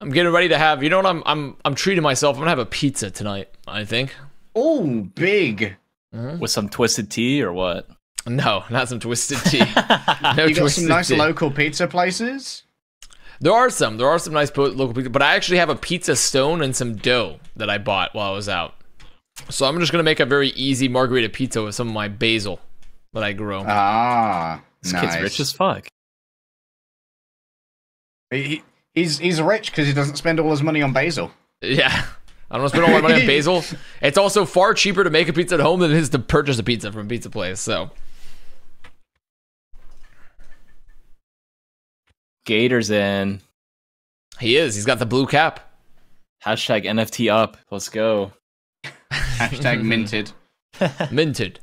Speaker 1: I'm getting ready to have. You know what? I'm I'm I'm treating myself. I'm gonna have a pizza tonight. I think.
Speaker 2: Oh, big.
Speaker 5: With some twisted tea or what?
Speaker 1: No, not some twisted tea. No
Speaker 2: You got some nice
Speaker 1: tea.
Speaker 2: local pizza places?
Speaker 1: There are some. There are some nice po- local pizza, but I actually have a pizza stone and some dough that I bought while I was out. So I'm just gonna make a very easy margarita pizza with some of my basil that I grow.
Speaker 2: Ah,
Speaker 5: This
Speaker 2: nice.
Speaker 5: kid's rich as fuck.
Speaker 2: He- he- he's he's rich because he doesn't spend all his money on basil.
Speaker 1: Yeah. I don't want to spend all my money on basil. It's also far cheaper to make a pizza at home than it is to purchase a pizza from a pizza place. So
Speaker 5: Gators in.
Speaker 1: he is. He's got the blue cap.
Speaker 5: Hashtag NFT up. Let's go.
Speaker 2: Hashtag minted.
Speaker 1: Minted.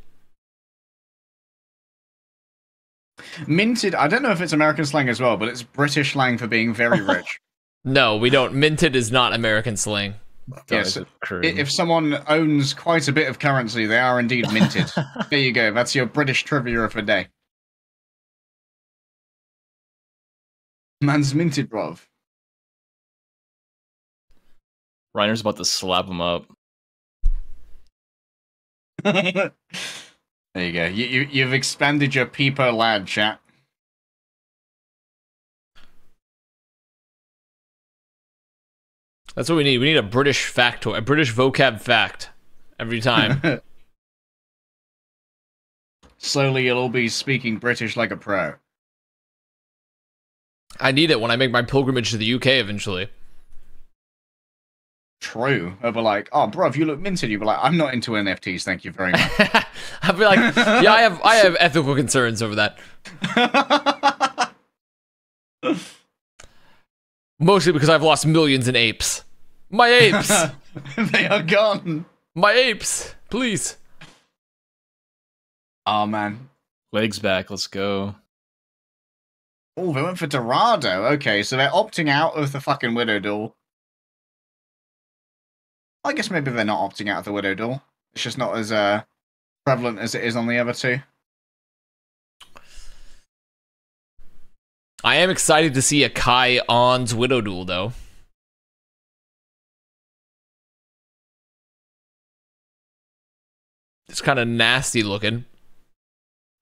Speaker 2: Minted. I don't know if it's American slang as well, but it's British slang for being very rich.
Speaker 1: No, we don't. Minted is not American slang.
Speaker 2: Yes,
Speaker 5: That was
Speaker 2: I-
Speaker 5: crude.
Speaker 2: if someone owns quite a bit of currency, they are indeed minted. there you go. That's your British trivia of the day. Man's minted, bruv.
Speaker 5: Reiner's about to slap him up.
Speaker 2: there you go. You, you you've expanded your peeper lad chat.
Speaker 1: That's what we need. We need a British factoid, a British vocab fact every time.
Speaker 2: Slowly, you'll all be speaking British like a pro.
Speaker 1: I need it when I make my pilgrimage to the UK eventually.
Speaker 2: True. They'll be like, "Oh, bro, if you look minted." You'll be like, "I'm not into NFTs, thank you very much."
Speaker 1: I'll be like, yeah, I have I have ethical concerns over that. Mostly because I've lost millions in apes. My apes.
Speaker 2: they are gone.
Speaker 1: My apes. Please.
Speaker 2: Oh man.
Speaker 5: Legs back. Let's go.
Speaker 2: Oh, they went for Dorado. Okay, so they're opting out of the fucking Widow Duel. I guess maybe they're not opting out of the Widow Duel. It's just not as uh, prevalent as it is on the other two.
Speaker 1: I am excited to see a Kai On's Widow Duel though. It's kind of nasty looking.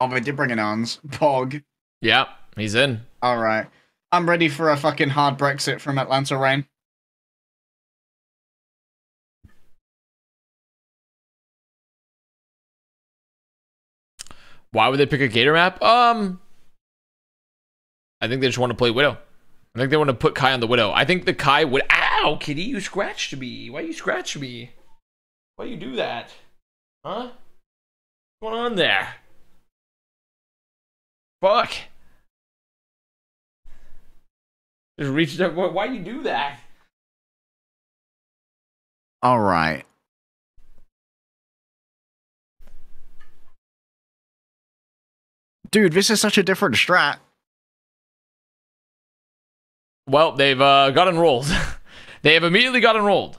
Speaker 2: Oh, they did bring in Arns. Pog.
Speaker 1: Yeah, he's in.
Speaker 2: All right. I'm ready for a fucking hard Brexit from Atlanta Reign.
Speaker 1: Why would they pick a Gator map? Um, I think they just want to play Widow. I think they want to put Kai on the Widow. I think the Kai would. Ow, kitty, you scratched me. Why you scratch me? Why you do that? Huh? What's going on there? Fuck. Just reached up. Why why you do that?
Speaker 2: All right. Dude, this is such a different strat.
Speaker 1: Well, they've uh, got enrolled. they have immediately got enrolled.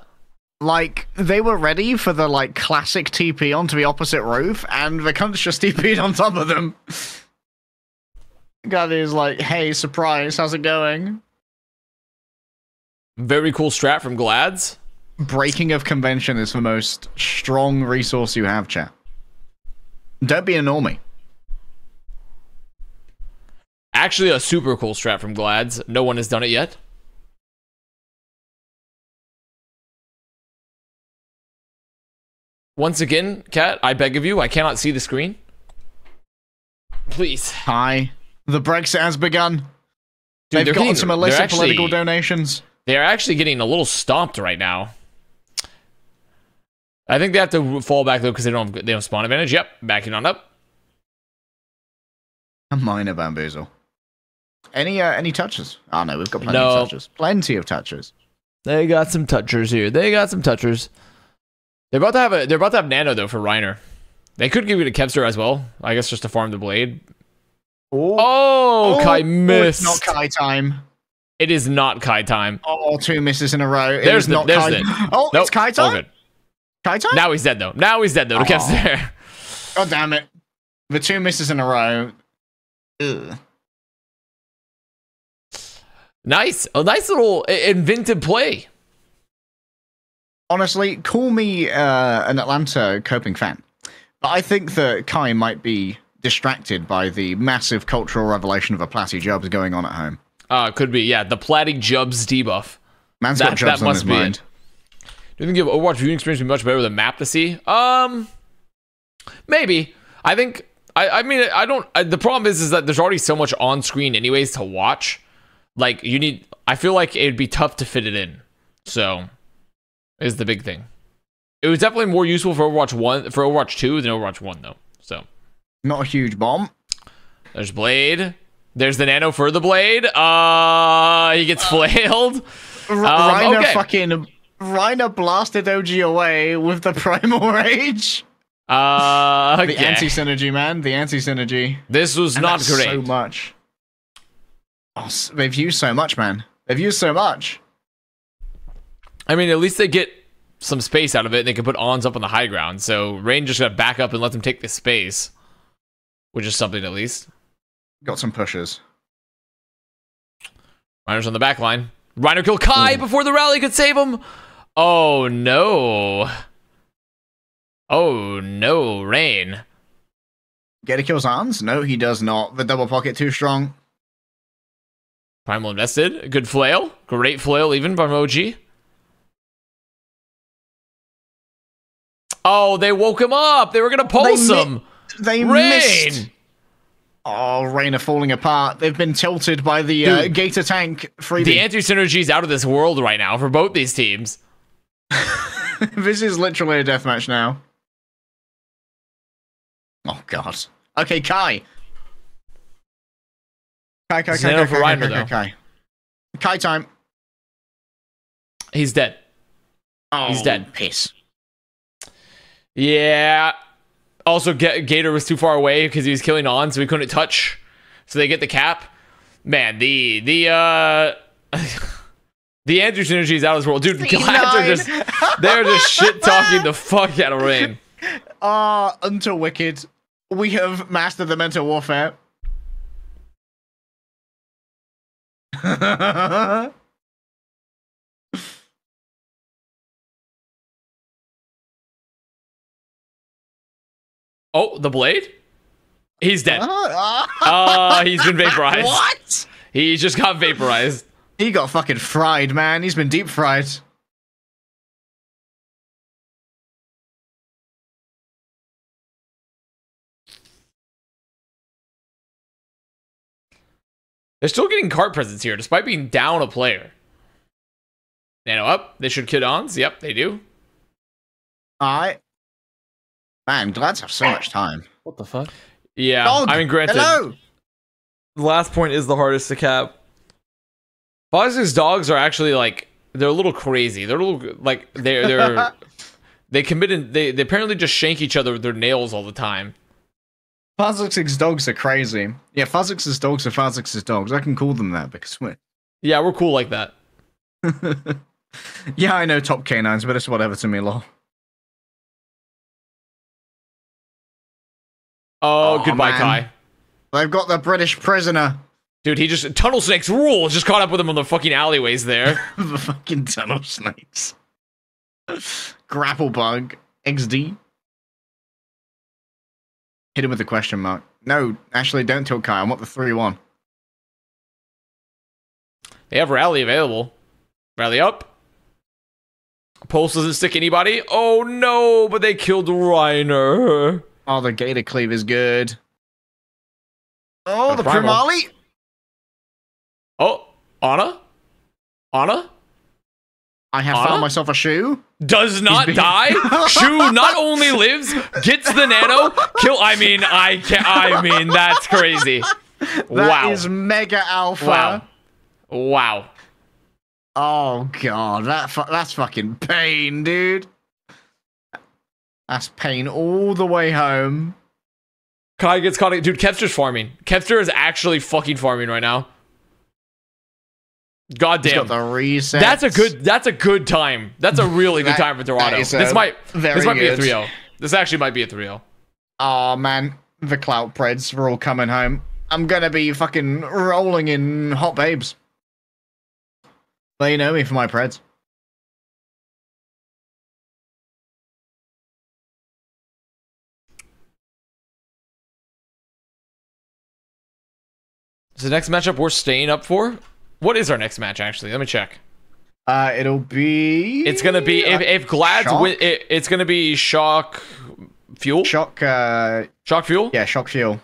Speaker 2: Like, they were ready for the, like, classic TP onto the opposite roof, and the cunts just TP'd on top of them. God is like, hey, surprise, how's it going?
Speaker 1: Very cool strat from Glads.
Speaker 2: Breaking of convention is the most strong resource you have, chat. Don't be a normie.
Speaker 1: Actually, a super cool strat from Glads. No one has done it yet. Once again, Cat, I beg of you, I cannot see the screen. Please.
Speaker 2: Hi. The Brexit has begun.
Speaker 1: Dude,
Speaker 2: They've gotten
Speaker 1: getting-
Speaker 2: some illicit
Speaker 1: actually-
Speaker 2: political donations.
Speaker 1: They're actually getting a little stomped right now. I think they have to fall back though because they don't have, they don't spawn advantage. Yep, backing on up.
Speaker 2: A minor bamboozle. Any uh, any touches? Oh no, we've got plenty
Speaker 1: No.
Speaker 2: of touches. Plenty of touches.
Speaker 1: They got some touchers here. They got some touchers. They're about to have a. They're about to have Nano though for Reiner. They could give it to Kevster as well. I guess just to farm the blade. Oh, Kai
Speaker 2: it's
Speaker 1: missed.
Speaker 2: not Kai time.
Speaker 1: It is not Kai time.
Speaker 2: Oh, two misses in a row. It
Speaker 1: There's
Speaker 2: is
Speaker 1: the-
Speaker 2: not
Speaker 1: there's
Speaker 2: Kai.
Speaker 1: the-
Speaker 2: Oh,
Speaker 1: Nope.
Speaker 2: it's Kai time. Kai time.
Speaker 1: Now he's dead though. Now he's dead though. To
Speaker 2: Aw.
Speaker 1: Kevster.
Speaker 2: God damn it! The two misses in a row. Ugh.
Speaker 1: nice. A nice little i- inventive play.
Speaker 2: Honestly, call me uh, an Atlanta coping fan, but I think that Kai might be distracted by the massive cultural revelation of a Platy Jobs going on at home.
Speaker 1: Uh, could be. Yeah, the Platty Jubs debuff.
Speaker 2: Man's
Speaker 1: That-
Speaker 2: got Jobs
Speaker 1: that
Speaker 2: on
Speaker 1: must
Speaker 2: his
Speaker 1: be it.
Speaker 2: mind.
Speaker 1: Do you think Overwatch viewing experience be much better with a map to see? Um, maybe. I think. I. I mean, I don't. I, the problem is, is that there's already so much on screen, anyways, to watch. Like you need. I feel like it'd be tough to fit it in. So, is the big thing. It was definitely more useful for Overwatch one, for Overwatch two than Overwatch one, though. So
Speaker 2: Not a huge bomb.
Speaker 1: there's Blade. There's the Nano for the Blade. Uh, he gets flailed.
Speaker 2: R-
Speaker 1: Um,
Speaker 2: Reiner
Speaker 1: okay.
Speaker 2: fucking Reiner blasted OG away with the primal rage.
Speaker 1: Uh,
Speaker 2: The anti synergy, man. The anti synergy.
Speaker 1: This was not great.
Speaker 2: So much. Oh, they've used so much, man. They've used so much.
Speaker 1: I mean, at least they get some space out of it. and They can put ons up on the high ground. So Reign just got to back up and let them take the space, which is something at least.
Speaker 2: Got some pushes.
Speaker 1: Reiner's on the back line. Reiner killed Kai before the rally could save him. Oh no. Oh no, Reign.
Speaker 2: Get a kill arms? No, he does not. The double pocket too strong.
Speaker 1: Primal invested. Good flail. Great flail even from OG. Oh, they woke him up. They were gonna pulse
Speaker 2: mi-
Speaker 1: him.
Speaker 2: They
Speaker 1: Reign.
Speaker 2: missed. Oh, Rainer falling apart. They've been tilted by the uh, Gator tank freebie.
Speaker 1: The anti synergy is out of this world right now for both these teams.
Speaker 2: this is literally a deathmatch now. Oh god. Okay, Kai. Kai, Kai, Kai,
Speaker 1: an
Speaker 2: Kai, Kai, Kai. Kai, Kai. Kai time.
Speaker 1: He's dead.
Speaker 2: Oh,
Speaker 1: He's dead.
Speaker 2: Piss.
Speaker 1: Yeah. Also, Ga- Gator was too far away because he was killing on, so he couldn't touch. So they get the cap. Man, the the uh the Andrew synergy is out of this world, dude. Glads are just they're just shit talking the fuck out of Reign.
Speaker 2: Ah, unto wicked. We have mastered the mental warfare.
Speaker 1: Oh, the blade. He's dead.
Speaker 2: Ah,
Speaker 1: Uh, he's been vaporized.
Speaker 2: what?
Speaker 1: He just got vaporized.
Speaker 2: He got fucking fried, man. He's been deep fried.
Speaker 1: They're still getting card presents here, despite being down a player. Nano up. They should kid ons. Yep, they do.
Speaker 2: Alright. Man, glad to have so much time.
Speaker 5: What the fuck?
Speaker 1: Yeah,
Speaker 2: Dog,
Speaker 1: I mean, granted,
Speaker 2: Hello!
Speaker 1: the last point is the hardest to cap. Fox's dogs are actually like they're a little crazy. They're a little like they're they're they committed they, they apparently just shank each other with their nails all the time.
Speaker 2: Fazix's dogs are crazy. Yeah, Fazix's dogs are Fazix's dogs. I can call them that because we're.
Speaker 1: Yeah, we're cool like that.
Speaker 2: yeah, I know top canines, but it's whatever to me, lol.
Speaker 1: Oh,
Speaker 2: Aw,
Speaker 1: goodbye,
Speaker 2: man.
Speaker 1: Kai.
Speaker 2: They've got the British prisoner.
Speaker 1: Dude, he just tunnel snakes rule. Just caught up with him on the fucking alleyways there.
Speaker 2: the fucking tunnel snakes. Grapple bug. XD. Hit him with a question mark. No, actually, don't tilt Kai. I want the 3 1.
Speaker 1: They have rally available. Rally up. Pulse doesn't stick anybody. Oh no, but they killed Reiner.
Speaker 2: Oh, the Gator Cleave is good. Oh,
Speaker 1: A
Speaker 2: the
Speaker 1: primal.
Speaker 2: Primali.
Speaker 1: Oh, Ana? Ana?
Speaker 2: I have
Speaker 1: Ana?
Speaker 2: found myself a shoe.
Speaker 1: Does not
Speaker 2: being-
Speaker 1: die. shoe not only lives, gets the nano, kill. I mean, I can I mean, that's crazy.
Speaker 2: That
Speaker 1: wow.
Speaker 2: is mega alpha.
Speaker 1: wow. Wow.
Speaker 2: Oh god, that fu- that's fucking pain, dude. That's pain all the way home.
Speaker 1: Kai gets caught. Dude, Kevster's farming. Kevster is actually fucking farming right now. God damn.
Speaker 2: the reset.
Speaker 1: That's a good. That's a good time. That's a really good time for Toronto. This might. This might be a
Speaker 2: good.
Speaker 1: 3-0. This actually might be a 3-0.
Speaker 2: Oh man, the clout preds are all coming home. I'm gonna be fucking rolling in hot babes. They know me for my preds.
Speaker 1: Is the next matchup we're staying up for? What is our next match? Actually, let me check.
Speaker 2: Uh, it'll be.
Speaker 1: It's gonna be if, if Glad's win, it, it's gonna be shock fuel.
Speaker 2: shock. Uh,
Speaker 1: Shock fuel.
Speaker 2: yeah, shock fuel.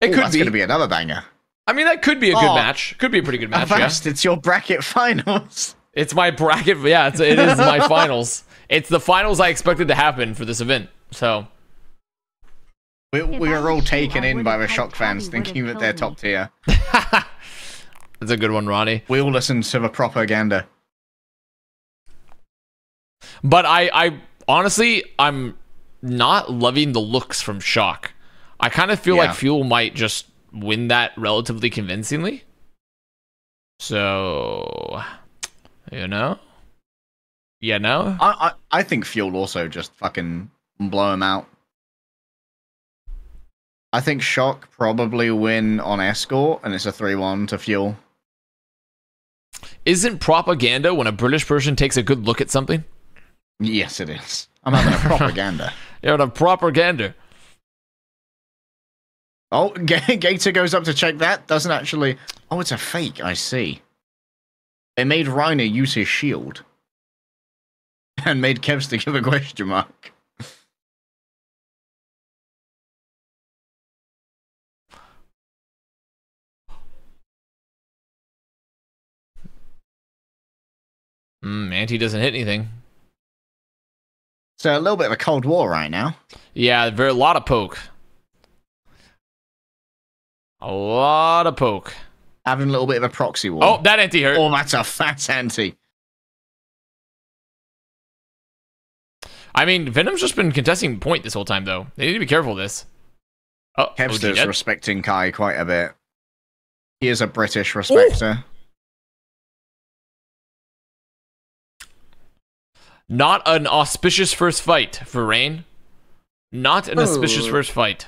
Speaker 1: it
Speaker 2: Ooh,
Speaker 1: could
Speaker 2: that's
Speaker 1: be.
Speaker 2: gonna be another banger.
Speaker 1: I mean, that could be a good
Speaker 2: Oh.
Speaker 1: match. Could be a pretty good match. Yeah.
Speaker 2: It's your bracket finals.
Speaker 1: It's my bracket. Yeah, it's, it is my finals. It's the finals I expected to happen for this event. So
Speaker 2: We,
Speaker 4: If
Speaker 2: we
Speaker 4: I
Speaker 2: are all taken in by the shock fans thinking that they're
Speaker 4: killed
Speaker 2: top tier.
Speaker 1: that's a good one, Ronnie.
Speaker 2: We all listen to the propaganda.
Speaker 1: But I, I honestly, I'm not loving the looks from Shock. I kind of feel
Speaker 2: Yeah.
Speaker 1: like Fuel might just win that relatively convincingly. So, you know, yeah, know,
Speaker 2: I, I, I think Fuel also just fucking blow him out. I think Shock probably win on Escort, and it's a 3 1 to Fuel.
Speaker 1: isn't propaganda when a British person takes a good look at something?
Speaker 2: Yes, it is. I'm having a propaganda.
Speaker 1: You're a propaganda.
Speaker 2: Oh, Ga- Gator goes up to check that. Doesn't actually. Oh, it's a fake. I see. They made Reiner use his shield. And made Kevster give a question mark.
Speaker 1: Mm, Anti doesn't hit anything.
Speaker 2: So a little bit of a Cold War right now.
Speaker 1: Yeah, very a lot of poke. A lot of poke.
Speaker 2: Having a little bit of a proxy war.
Speaker 1: Oh, that anti hurt.
Speaker 2: Oh, that's a fat anti.
Speaker 1: I mean, Venom's just been contesting point this whole time, though. They need to be careful of this. Oh,
Speaker 2: Kevster's respecting Kai quite a bit. He is a British respecter.
Speaker 1: Not an auspicious first fight for Reign. Not an auspicious
Speaker 2: Oh.
Speaker 1: first fight.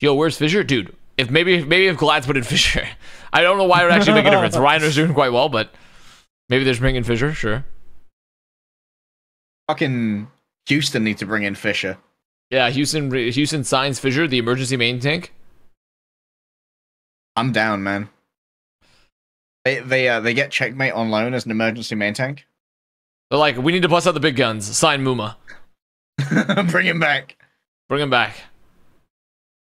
Speaker 1: Yo, where's Fisher? Dude, if maybe maybe if Glad's put in Fisher. I don't know why it would actually make a difference. Reiner's doing quite well, but maybe they're bringing Fisher, sure.
Speaker 2: Fucking Houston need to bring in Fisher.
Speaker 1: Yeah, Houston Houston signs Fisher, the emergency main tank.
Speaker 2: I'm down, man. They they uh, they get checkmate on loan as an emergency main tank.
Speaker 1: They're like, we need to bust out the big guns. Sign Muma.
Speaker 2: bring him back.
Speaker 1: Bring him back.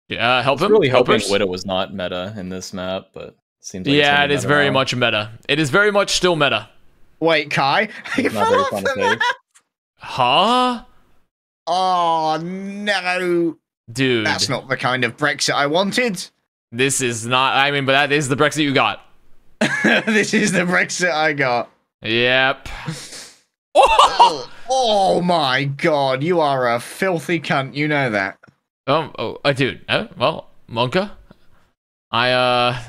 Speaker 1: Yeah, uh, help
Speaker 5: I
Speaker 1: him.
Speaker 5: really hoping
Speaker 1: Helpers?
Speaker 5: Widow was not meta in this map, but it seems like it's
Speaker 1: yeah,
Speaker 5: gonna
Speaker 1: it
Speaker 5: be
Speaker 1: is
Speaker 5: meta
Speaker 1: very
Speaker 5: now.
Speaker 1: much meta. It is very much still meta.
Speaker 2: Wait, Kai. He
Speaker 5: It's not
Speaker 2: fell off the map.
Speaker 1: Huh?
Speaker 2: Oh no!
Speaker 1: Dude.
Speaker 2: That's not the kind of Brexit I wanted.
Speaker 1: This is not. I mean, but that is the Brexit you got.
Speaker 2: this is the Brexit I got.
Speaker 1: Yep. oh,
Speaker 2: Oh my god, you are a filthy cunt. You know that.
Speaker 1: oh, oh dude. Uh, well, Monka. I uh.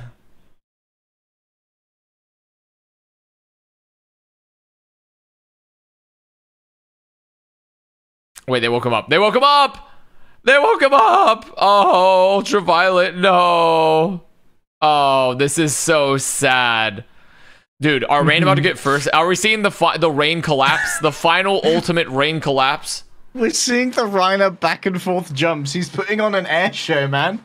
Speaker 1: Wait, they woke him up. They woke him up. They woke him up. Oh, ultraviolet. No. Oh, this is so sad. Dude, are Reign about to mm-hmm. get first? Are we seeing the fi- the Reign collapse? the final ultimate Reign collapse?
Speaker 2: We're seeing the Reiner back and forth jumps. He's putting on an air show, man.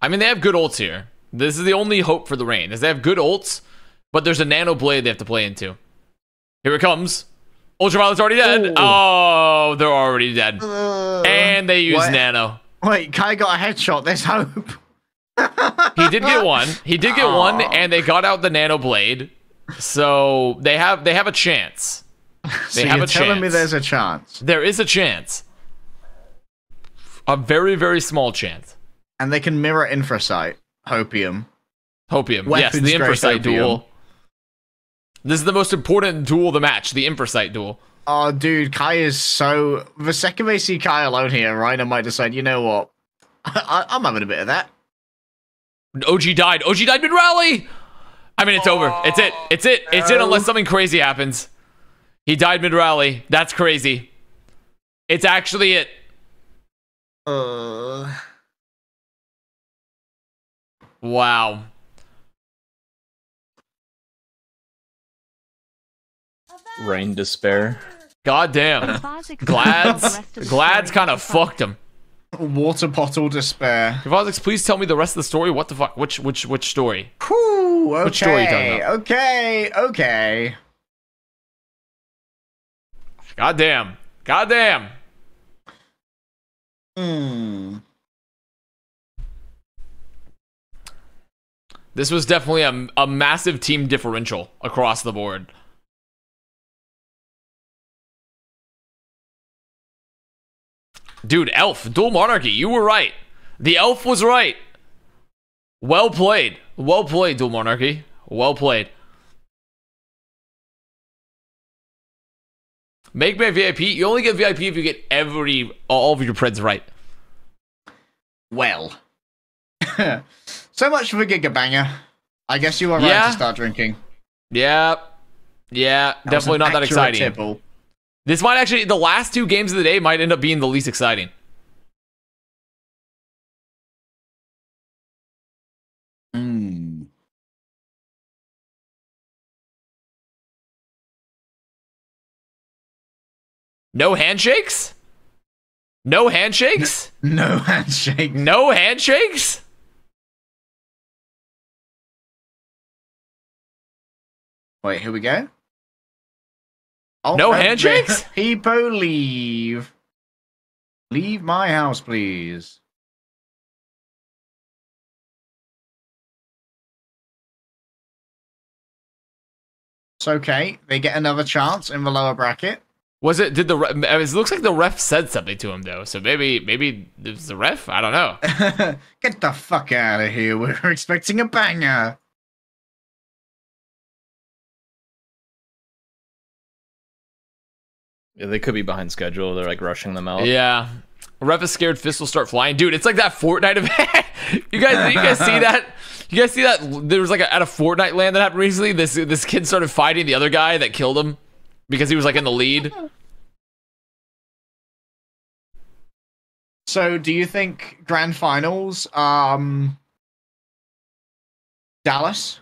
Speaker 1: I mean, they have good ults here. This is the only hope for the Reign. Is they have good ults, but there's a nano blade they have to play into. Here it comes. Ultraviolet's already dead.
Speaker 2: Ooh.
Speaker 1: Oh, they're already dead. Uh, and they use
Speaker 2: what?
Speaker 1: nano.
Speaker 2: Wait, Kai got a headshot. There's hope.
Speaker 1: He did get one. He did get one, and they got out the nano blade. So they have they have a chance.
Speaker 2: so
Speaker 1: They have
Speaker 2: you're
Speaker 1: a
Speaker 2: telling me there's a chance,
Speaker 1: There is a chance. A very very small chance.
Speaker 2: and they can mirror Infrasight, Hopium.
Speaker 1: Hopium.
Speaker 2: Weapons
Speaker 1: yes, the Infrasight
Speaker 2: Hopium.
Speaker 1: duel. This is the most important duel of the match, the Infrasight duel.
Speaker 2: Oh, dude, Kai is so. The second they see Kai alone here, Reiner might decide, you know what? I- I'm having a bit of that.
Speaker 1: OG died. OG died mid rally. I mean, it's over. It's it. It's it. It's it unless something crazy happens. He died mid rally. That's crazy. It's actually it.
Speaker 2: Uh,
Speaker 1: Wow.
Speaker 5: Reign despair.
Speaker 1: God damn.
Speaker 4: Foz explains the
Speaker 1: Glad's
Speaker 4: rest of the
Speaker 1: Glad's kind of fucked him.
Speaker 2: water bottle despair.
Speaker 1: Kavazix, please tell me the rest of the story. What the fuck? Which which which story?
Speaker 2: Whew, okay,
Speaker 1: Which story you talking about?
Speaker 2: okay, okay.
Speaker 1: God damn. God damn.
Speaker 2: Hmm.
Speaker 1: This was definitely a, a massive team differential across the board. Dude, Elf, Dual Monarchy, you were right. The Elf was right. Well played. Well played, Dual Monarchy. Well played. Make me a VIP. You only get VIP if you get every all of your preds right.
Speaker 2: Well. so much for Giga Banger. I guess you are right to start drinking.
Speaker 1: Yeah. Yeah,
Speaker 2: That
Speaker 1: definitely not that exciting.
Speaker 2: tipple.
Speaker 1: This might actually the last two games of the day might end up being the least exciting.
Speaker 2: Mm.
Speaker 1: No handshakes? No handshakes?
Speaker 2: No handshake.
Speaker 1: No handshakes?
Speaker 2: Wait, here we go. Oh,
Speaker 1: No uh, handshakes?
Speaker 2: People leave. Leave my house, please. It's okay. They get another chance in the lower bracket.
Speaker 1: Was it did the it looks like the ref said something to him though. So maybe maybe it was the ref? I don't know.
Speaker 2: get the fuck out of here. We We're expecting a banger.
Speaker 5: Yeah, they could be behind schedule. They're like rushing them out.
Speaker 1: Yeah. Ref is scared fists will start flying. Dude, it's like that Fortnite event. you guys you guys see that? You guys see that there was like a, at a Fortnite land that happened recently. This this kid started fighting the other guy that killed him because he was like in the lead.
Speaker 2: So, do you think grand finals, um, Dallas,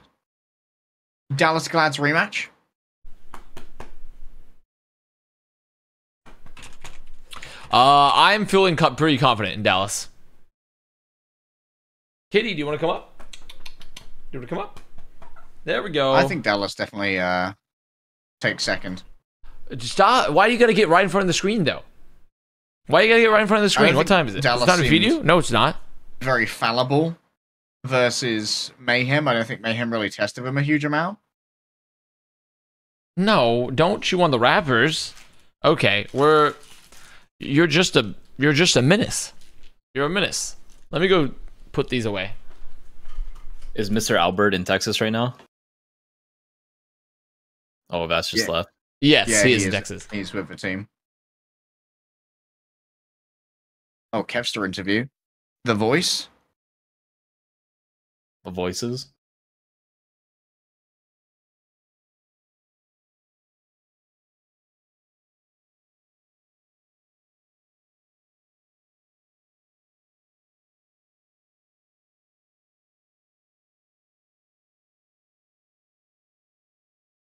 Speaker 2: Dallas Glad's rematch?
Speaker 1: Uh, I'm feeling co- pretty confident in Dallas. Kitty, do you want to come up? Do you want to come up? There we go.
Speaker 2: I think Dallas definitely uh takes second.
Speaker 1: Stop. Why do you got to get right in front of the screen though? Why are you got to get right in front of the screen? What time is it?
Speaker 2: Dallas
Speaker 1: it's feed
Speaker 2: seems-
Speaker 1: you? No, it's not.
Speaker 2: Very fallible versus Mayhem. I don't think Mayhem really tested him a huge amount.
Speaker 1: No, don't chew on the rappers. Okay, we're you're just a you're just a menace. You're a menace. Let me go put these away.
Speaker 5: Is Mr. Albert in Texas right now? Oh, that's just
Speaker 2: Yeah.
Speaker 5: left.
Speaker 1: Yes,
Speaker 2: yeah,
Speaker 1: he, is in Texas.
Speaker 2: He's with the team. Oh, Kevster interview. The voice.
Speaker 5: The voices.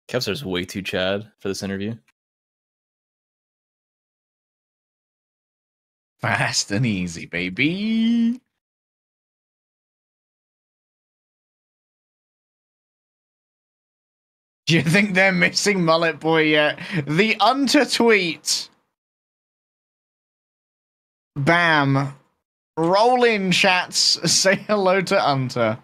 Speaker 5: Kevster's way too Chad for this interview.
Speaker 2: Fast and easy, baby. Do you think they're missing Mullet Boy yet? The Unter tweet. Bam. Roll in chats. Say hello to Unter.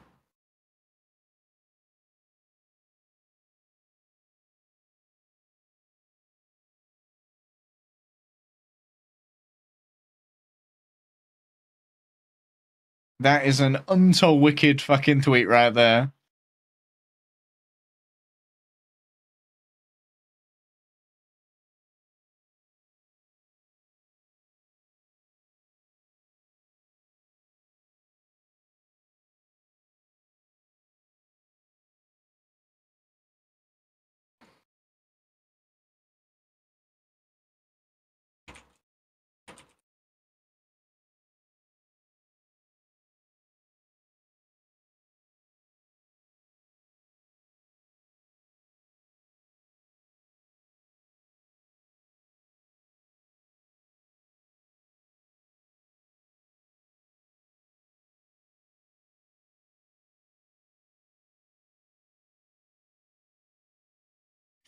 Speaker 2: That is an untold wicked fucking tweet right there.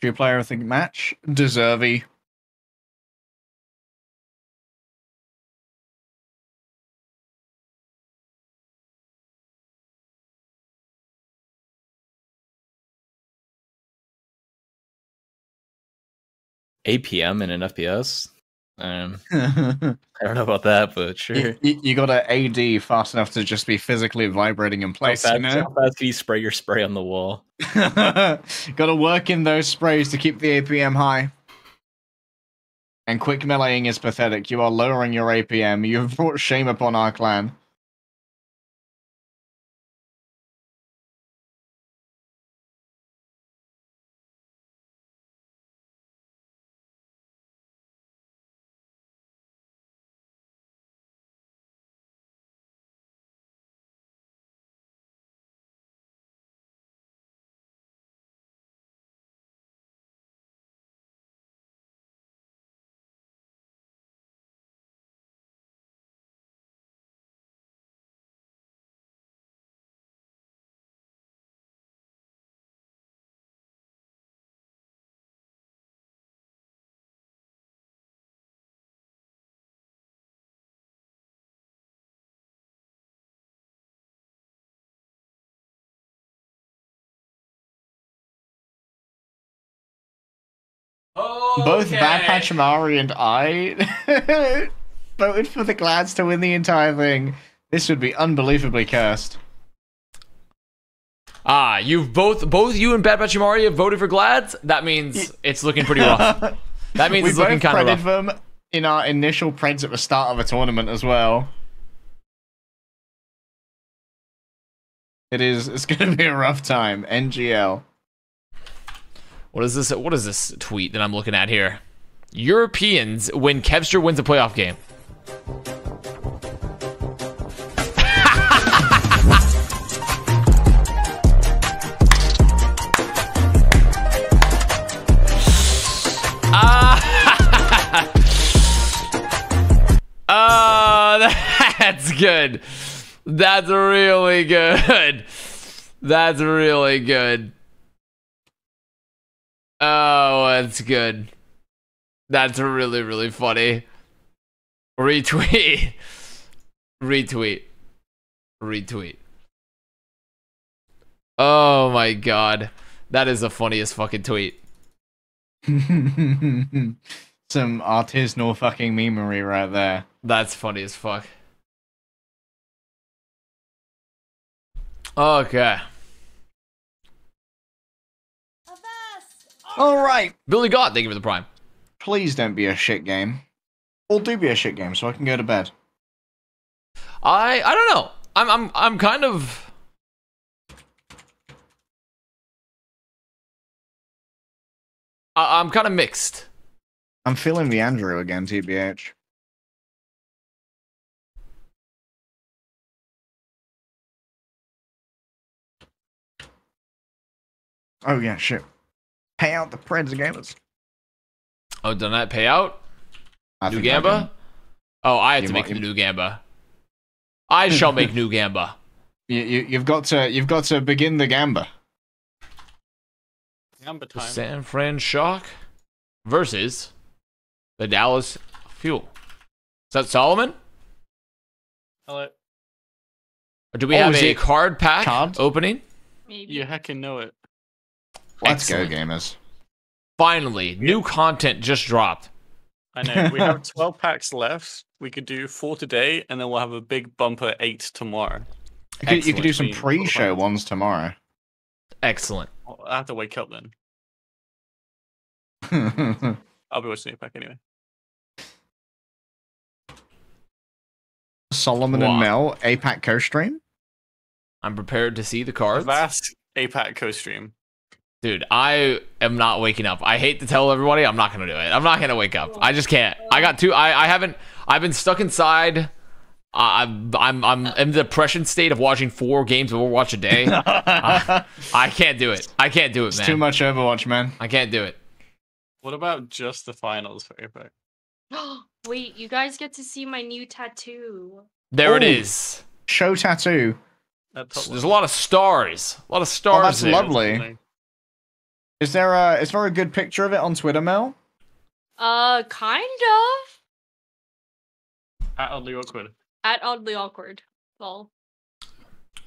Speaker 2: Few player I think, match, Deservy.
Speaker 5: APM in an FPS. Um, I don't know about that, but sure.
Speaker 2: you, you got a AD fast enough to just be physically vibrating in
Speaker 5: How
Speaker 2: place,
Speaker 5: fast,
Speaker 2: you know?
Speaker 5: how fast can you spray your spray on the wall?
Speaker 2: got to work in those sprays to keep the APM high. And quick meleeing is pathetic. You are lowering your APM. You have brought shame upon our clan. Both Bad Batch Amari and I voted for the Glads to win the entire thing. This would be unbelievably cursed.
Speaker 1: Ah, you've both both you and Bad Batch Mario have voted for Glads. That means it's looking pretty rough. That means
Speaker 2: we
Speaker 1: it's looking kind of
Speaker 2: preded
Speaker 1: rough.
Speaker 2: them in our initial preds at the start of a tournament as well. It is. It's going to be a rough time. NGL.
Speaker 1: What is this? What is this tweet that I'm looking at here? Europeans when Kevster wins a playoff game. Ah, Ah, that's good. That's really good. That's really good. Oh, that's good. That's really, really funny. Retweet. Retweet. Retweet. Oh my god. That is the funniest fucking tweet.
Speaker 2: Some artisanal fucking memery right there.
Speaker 1: That's funny as fuck. Okay.
Speaker 2: All right.
Speaker 1: Billy God, thank you for the prime.
Speaker 2: Please don't be a shit game. Or do be a shit game so I can go to bed.
Speaker 1: I I don't know. I'm I'm I'm kind of I, I'm kind of mixed.
Speaker 2: I'm feeling the Andrew again, TBH. Oh yeah, shit. Pay out the Preds gamers.
Speaker 1: Oh, done that pay out?
Speaker 2: I
Speaker 1: New
Speaker 2: think I
Speaker 1: Gamba? Oh, I have
Speaker 2: You
Speaker 1: to make the new Gamba. I shall make new Gamba.
Speaker 2: You, you, you've got to you've got to begin the Gamba.
Speaker 8: Gamba
Speaker 1: The. San Fran Shock versus the Dallas Fuel. Is that Solomon?
Speaker 8: Hello.
Speaker 1: Or do we
Speaker 2: Oh,
Speaker 1: have a card pack
Speaker 2: card?
Speaker 1: opening?
Speaker 7: Maybe.
Speaker 8: You heckin' know it.
Speaker 2: Let's
Speaker 1: Excellent.
Speaker 2: go, gamers.
Speaker 1: Finally, new content just dropped.
Speaker 8: I know. We have 12 packs left. We could do four today, and then we'll have a big bumper eight tomorrow.
Speaker 2: You could, you could do some pre-show ones tomorrow.
Speaker 1: Excellent.
Speaker 8: I have to wake up then. I'll be watching the pack anyway.
Speaker 2: Solomon
Speaker 1: Wow.
Speaker 2: and Mel APAC co-stream.
Speaker 1: I'm prepared to see the cards.
Speaker 8: Vast APAC co-stream.
Speaker 1: Dude, I am not waking up. I hate to tell everybody, I'm not gonna do it. I'm not gonna wake up. I just can't. I got two. I, I haven't. I've been stuck inside. I- I'm I'm I'm in the depression state of watching four games of Overwatch a day. I, I can't do it. I can't do it,
Speaker 2: It's
Speaker 1: man.
Speaker 2: too much Overwatch, man.
Speaker 1: I can't do it.
Speaker 8: What about just the finals for APAC?
Speaker 7: Wait, you guys get to see my new tattoo.
Speaker 1: There it
Speaker 2: Ooh.
Speaker 1: is.
Speaker 2: Show tattoo.
Speaker 8: That
Speaker 1: There's a lot of stars. A lot of stars.
Speaker 2: Oh, that's
Speaker 1: there.
Speaker 2: lovely. Is there a is there a good picture of it on Twitter, Mel?
Speaker 7: Uh, kind of.
Speaker 8: At oddly awkward.
Speaker 7: At oddly awkward. Well,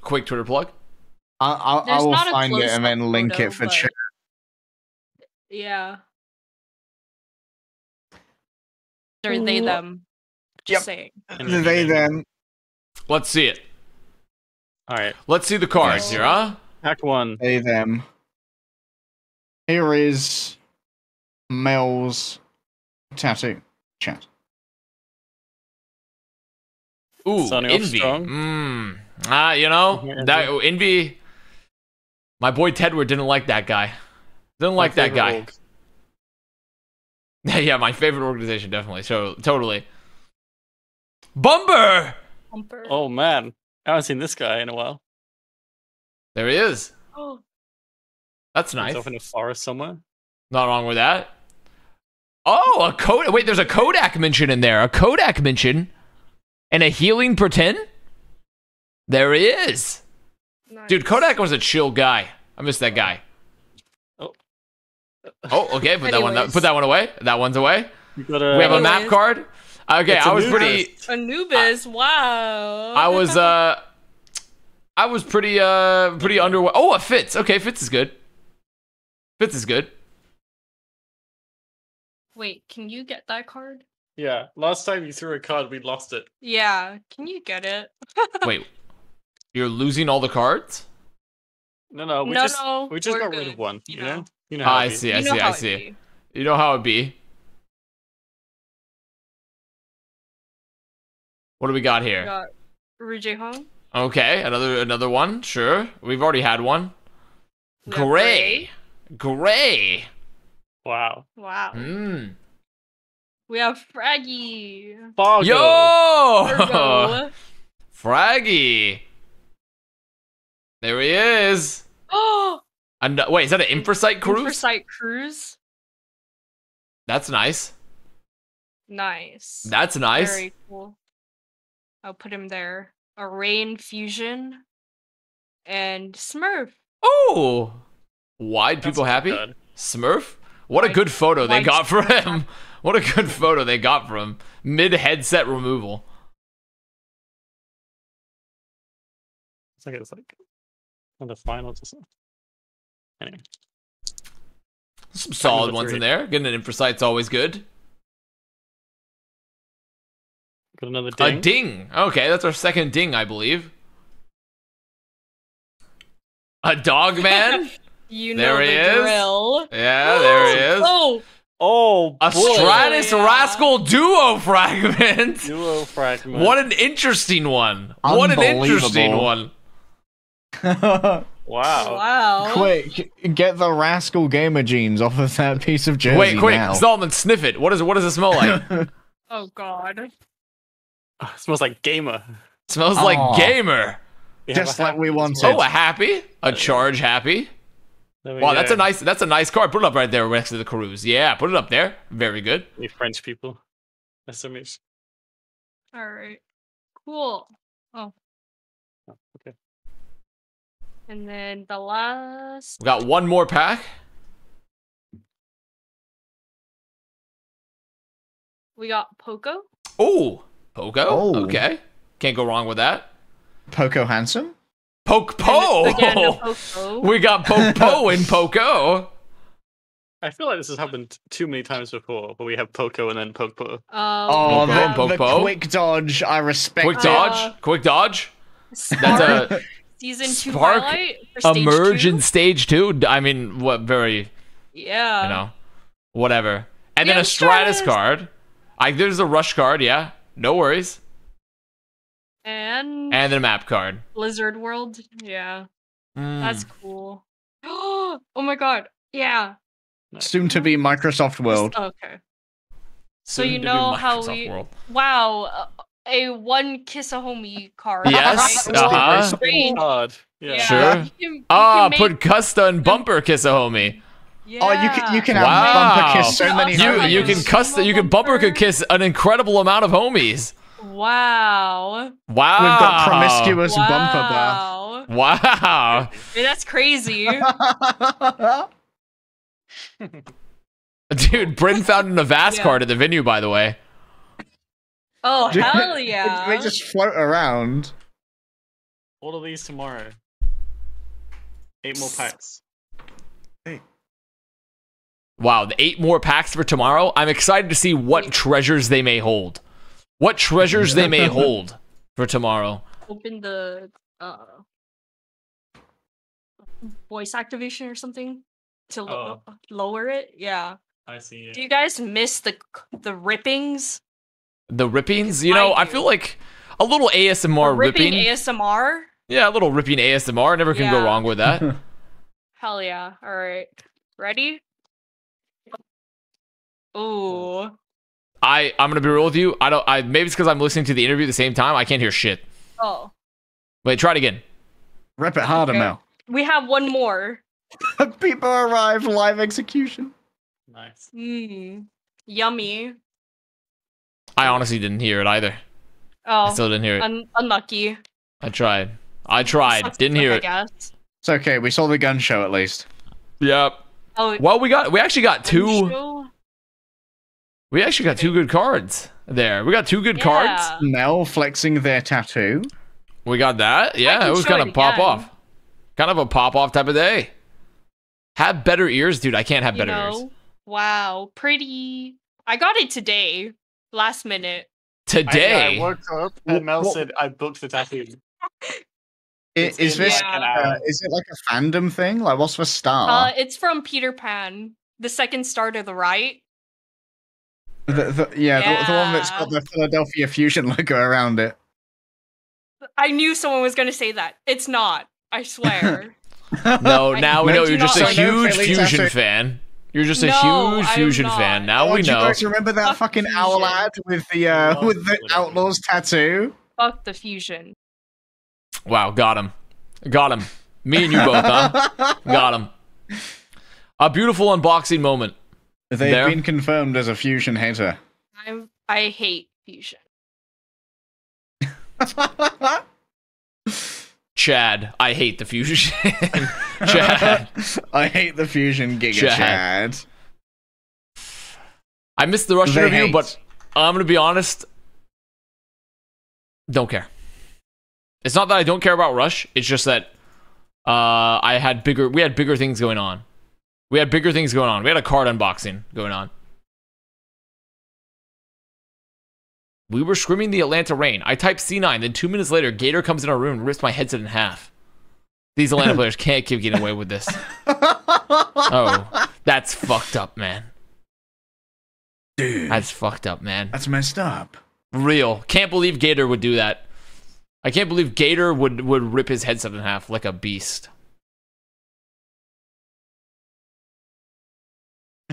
Speaker 1: Quick Twitter plug.
Speaker 2: I I, I will find it and then link
Speaker 7: photo,
Speaker 2: it for
Speaker 7: but-
Speaker 2: chat.
Speaker 7: yeah. Or they them. Just
Speaker 2: Yep.
Speaker 7: saying.
Speaker 8: And
Speaker 2: They
Speaker 8: then-
Speaker 2: then
Speaker 1: Let's see it.
Speaker 8: All right.
Speaker 1: Let's see the cards here, huh?
Speaker 8: Pack one.
Speaker 2: they them. Here is Mel's tattoo chat.
Speaker 1: Ooh,
Speaker 8: Starting
Speaker 1: Envy. Mm. Ah, you know that Envy. My boy Tedward didn't like that guy. Didn't like that guy.
Speaker 8: org.
Speaker 1: yeah, my favorite organization, definitely. So totally. Bumper.
Speaker 7: Bumper.
Speaker 8: Oh man, I haven't seen this guy in a while.
Speaker 1: There he is.
Speaker 7: Oh,
Speaker 1: That's nice.
Speaker 8: off in a forest somewhere.
Speaker 1: Not wrong with that. Oh, a Kodak. Wait, there's a Kodak mention in there. A Kodak mention, and a healing pretend. There he is, dude. Kodak was a chill guy. I miss that guy.
Speaker 8: Oh.
Speaker 1: Oh, okay. Put that one. Put that one away. That one's away.
Speaker 8: You got a.
Speaker 1: we have a map card. Okay,
Speaker 8: It's
Speaker 1: I
Speaker 8: a
Speaker 1: was pretty.
Speaker 8: list.
Speaker 7: Anubis. wow.
Speaker 1: I was uh, I was pretty uh, pretty underwhelmed. Oh, it fits. Okay, fits is good. Fits is good.
Speaker 7: Wait, can you get that card?
Speaker 8: Yeah. Last time you threw a card, we lost it.
Speaker 7: Yeah, can you get it?
Speaker 1: Wait, you're losing all the cards?
Speaker 8: No, no. We
Speaker 7: No,
Speaker 8: just
Speaker 7: no,
Speaker 8: we just
Speaker 7: we're
Speaker 8: got rid of one.
Speaker 7: you
Speaker 8: You know.
Speaker 7: know.
Speaker 8: You know.
Speaker 1: Ah,
Speaker 8: how
Speaker 1: I
Speaker 8: it be.
Speaker 1: see. I see. I see. You know how it be. What do we got here?
Speaker 7: We
Speaker 1: here?
Speaker 7: got Rujie Hong.
Speaker 1: Okay, another another one. Sure, we've already had one.
Speaker 7: We got
Speaker 1: Gray, gray.
Speaker 8: Wow.
Speaker 7: Wow.
Speaker 1: Hmm.
Speaker 7: We have Fraggi.
Speaker 8: Fargo.
Speaker 1: Yo,
Speaker 7: Virgo.
Speaker 1: Fraggi. There he is.
Speaker 7: Oh,
Speaker 1: And wait, is that an Infrasight cruise?
Speaker 7: Oversight Cruise.
Speaker 1: That's nice.
Speaker 7: Nice.
Speaker 1: That's nice.
Speaker 7: Very cool. I'll put him there. A Rain Fusion. And Smurf.
Speaker 1: Oh, wide
Speaker 8: That's
Speaker 1: people happy?
Speaker 8: bad.
Speaker 1: Smurf? What a good photo they got for him. What a good photo they got for him. Mid headset removal.
Speaker 8: It's like it's like on the finals or something. Anyway.
Speaker 1: Some solid ones in there. Getting an Infrasight's always good.
Speaker 8: Got another ding.
Speaker 1: A
Speaker 8: ding.
Speaker 1: ding. Okay, that's our second ding, I believe. A dog man?
Speaker 7: You
Speaker 1: There
Speaker 7: know
Speaker 1: he
Speaker 7: the
Speaker 1: is.
Speaker 7: drill.
Speaker 1: yeah, there he is.
Speaker 7: Oh,
Speaker 8: oh,
Speaker 1: A
Speaker 8: boy.
Speaker 1: Stratus
Speaker 7: Yeah.
Speaker 1: Rascal duo fragment.
Speaker 8: Duo fragment.
Speaker 1: What an interesting one. What an interesting one.
Speaker 8: Wow.
Speaker 7: wow.
Speaker 2: Quick, get the rascal gamer jeans off of that piece of jersey
Speaker 1: Wait, quick,
Speaker 2: now.
Speaker 1: Solomon, sniff it. What is it? What does it smell like?
Speaker 7: Oh, God.
Speaker 8: Smells like gamer.
Speaker 1: smells
Speaker 2: Aw.
Speaker 1: like gamer.
Speaker 8: We
Speaker 2: Just like we
Speaker 8: happy as
Speaker 2: wanted.
Speaker 1: Oh, a happy, a uh, charge happy.
Speaker 8: There we
Speaker 1: Wow, that's a nice that's a nice card. Put it up right there next to the Caruso. Yeah, put it up there. Very good.
Speaker 8: You French people. SMH.
Speaker 7: All right. Cool. Oh.
Speaker 8: Oh, okay.
Speaker 7: And then the last.
Speaker 1: We got one more pack.
Speaker 7: We got Poko.
Speaker 1: Oh, Poko.
Speaker 2: Oh.
Speaker 1: Okay, can't go wrong with that.
Speaker 2: Poko Handsome?
Speaker 1: Poke Po.
Speaker 7: Again.
Speaker 1: We got Poke Po in Poko.
Speaker 8: I feel like this has happened too many times before, but we have Poko and then Pokepo.
Speaker 7: Um,
Speaker 2: Oh,
Speaker 1: Poko,
Speaker 2: the, the
Speaker 1: Poko.
Speaker 2: quick dodge. I respect
Speaker 1: Quick dodge.
Speaker 7: Uh,
Speaker 1: Quick dodge.
Speaker 7: Spark,
Speaker 1: That's a
Speaker 7: season two
Speaker 1: Spark
Speaker 7: highlight for stage
Speaker 1: emerge
Speaker 7: two.
Speaker 1: in stage two. I mean, what very
Speaker 7: Yeah.
Speaker 1: you know, whatever. And
Speaker 7: We
Speaker 1: then a Stratus
Speaker 7: Stratus.
Speaker 1: card. I there's a rush card. Yeah, no worries.
Speaker 7: And,
Speaker 1: And then a map card.
Speaker 7: Blizzard World. Yeah.
Speaker 1: Mm.
Speaker 7: That's cool. oh my god. Yeah.
Speaker 2: Soon to be Microsoft World.
Speaker 7: Okay. So you know how we-
Speaker 1: World.
Speaker 7: Wow. uh, A one kiss a homie card.
Speaker 1: Yes,
Speaker 7: right?
Speaker 1: uh-huh.
Speaker 7: Strange.
Speaker 8: Hard. Yeah.
Speaker 7: Yeah.
Speaker 1: Sure.
Speaker 7: You can, you
Speaker 1: Ah, put
Speaker 7: make-
Speaker 1: Custa and Bumper kiss a homie. Yeah.
Speaker 2: Oh, you can you can
Speaker 1: Wow.
Speaker 2: have bumper kiss so many
Speaker 7: also
Speaker 1: You
Speaker 2: homies.
Speaker 1: you can
Speaker 7: homies.
Speaker 1: Custa you can Bumper could kiss an incredible amount of homies.
Speaker 7: Wow.
Speaker 1: Wow.
Speaker 2: We've got promiscuous bumper
Speaker 7: Wow.
Speaker 1: Wow.
Speaker 7: Hey, that's crazy.
Speaker 1: Dude, Bryn found an Avast
Speaker 7: Yeah.
Speaker 1: card at the venue, by the way.
Speaker 7: Oh hell yeah.
Speaker 2: they just float around.
Speaker 8: All of these tomorrow. Eight more packs.
Speaker 1: Wow, the eight more packs for tomorrow. I'm excited to see what treasures they may hold. What treasures they may hold for tomorrow.
Speaker 7: Open the uh voice activation or something to lo- lower it. Yeah.
Speaker 8: I see
Speaker 7: Do you guys miss the the rippings?
Speaker 1: The rippings, you know,
Speaker 7: I
Speaker 1: I feel like a little ASMR
Speaker 7: The ripping
Speaker 1: ripping.
Speaker 7: ASMR?
Speaker 1: yeah, a little ripping ASMR. Never can go wrong with that.
Speaker 7: Hell yeah. All right. Ready? Ooh.
Speaker 1: I I'm gonna be real with you. I don't. I maybe it's because I'm listening to the interview at the same time. I can't hear shit.
Speaker 7: Oh.
Speaker 1: Wait, try it again.
Speaker 2: Rip it harder,
Speaker 7: Okay.
Speaker 2: Mel.
Speaker 7: We have one more.
Speaker 2: People arrive live execution.
Speaker 8: Nice.
Speaker 7: Mmm. Yummy.
Speaker 1: I honestly didn't hear it either. I
Speaker 7: Oh.
Speaker 1: still didn't hear it.
Speaker 7: Un- unlucky.
Speaker 1: I tried. I tried.
Speaker 7: Sucks
Speaker 1: Didn't
Speaker 7: to
Speaker 1: hear
Speaker 7: I
Speaker 1: it.
Speaker 7: guess.
Speaker 2: It's okay. We saw the gun show at least.
Speaker 1: Yep.
Speaker 7: Oh.
Speaker 1: Well, we got we actually got two.
Speaker 7: Show?
Speaker 1: We actually got two good cards there. We got two good cards.
Speaker 2: Mel flexing their tattoo.
Speaker 1: We got that. Yeah, it was
Speaker 7: show
Speaker 1: kind
Speaker 7: it
Speaker 1: of pop
Speaker 7: again.
Speaker 1: off. Kind of a pop off type of day. Have better ears, dude. I can't have
Speaker 7: You
Speaker 1: better ears.
Speaker 7: Wow. Pretty. I got it today. Last minute.
Speaker 1: Today.
Speaker 8: I, I woke up and Mel
Speaker 2: What-
Speaker 8: said I booked the tattoo. It's
Speaker 2: Is this
Speaker 7: like
Speaker 2: uh, is it like a fandom thing? Like what's the
Speaker 7: Uh,
Speaker 2: star?
Speaker 7: it's from Peter Pan. The second star to the right.
Speaker 2: The, the, yeah, The, the one that's
Speaker 7: Yeah.
Speaker 2: got the Philadelphia Fusion logo around it.
Speaker 7: I knew someone was going to say that. It's not. I swear.
Speaker 1: no,
Speaker 7: I-
Speaker 1: now we know you're just a huge fusion
Speaker 2: tattoo.
Speaker 1: fan. You're just a
Speaker 7: No,
Speaker 1: huge fusion
Speaker 7: not.
Speaker 1: fan. Now
Speaker 2: Oh,
Speaker 1: we
Speaker 2: do you
Speaker 1: know.
Speaker 2: guys remember that
Speaker 7: Fuck
Speaker 2: fucking
Speaker 7: Fusion.
Speaker 2: owl ad with the uh, with the Outlaws tattoo?
Speaker 7: Fuck the fusion.
Speaker 1: Wow, got him. Got him. Me and you both, huh? Got him. A beautiful unboxing moment.
Speaker 2: They've
Speaker 1: There.
Speaker 2: been confirmed as a fusion hater.
Speaker 7: I'm. I hate fusion.
Speaker 1: Chad, I hate the fusion. Chad.
Speaker 2: I hate the fusion Giga
Speaker 1: Chad.
Speaker 2: Chad.
Speaker 1: I missed the Rush
Speaker 2: They
Speaker 1: interview,
Speaker 2: hate.
Speaker 1: but I'm gonna be honest. Don't care. It's not that I don't care about Rush. It's just that uh, I had bigger. We had bigger things going on. We had bigger things going on. We had a card unboxing going on. We were screaming the Atlanta Reign. I typed C9, then two minutes later, Gator comes in our room and rips my headset in half. These Atlanta players can't keep getting away with this. Oh, that's fucked up, man.
Speaker 2: Dude,
Speaker 1: That's fucked up, man.
Speaker 2: that's messed up.
Speaker 1: Real. Can't believe Gator would do that. I can't believe Gator would would rip his headset in half like a beast.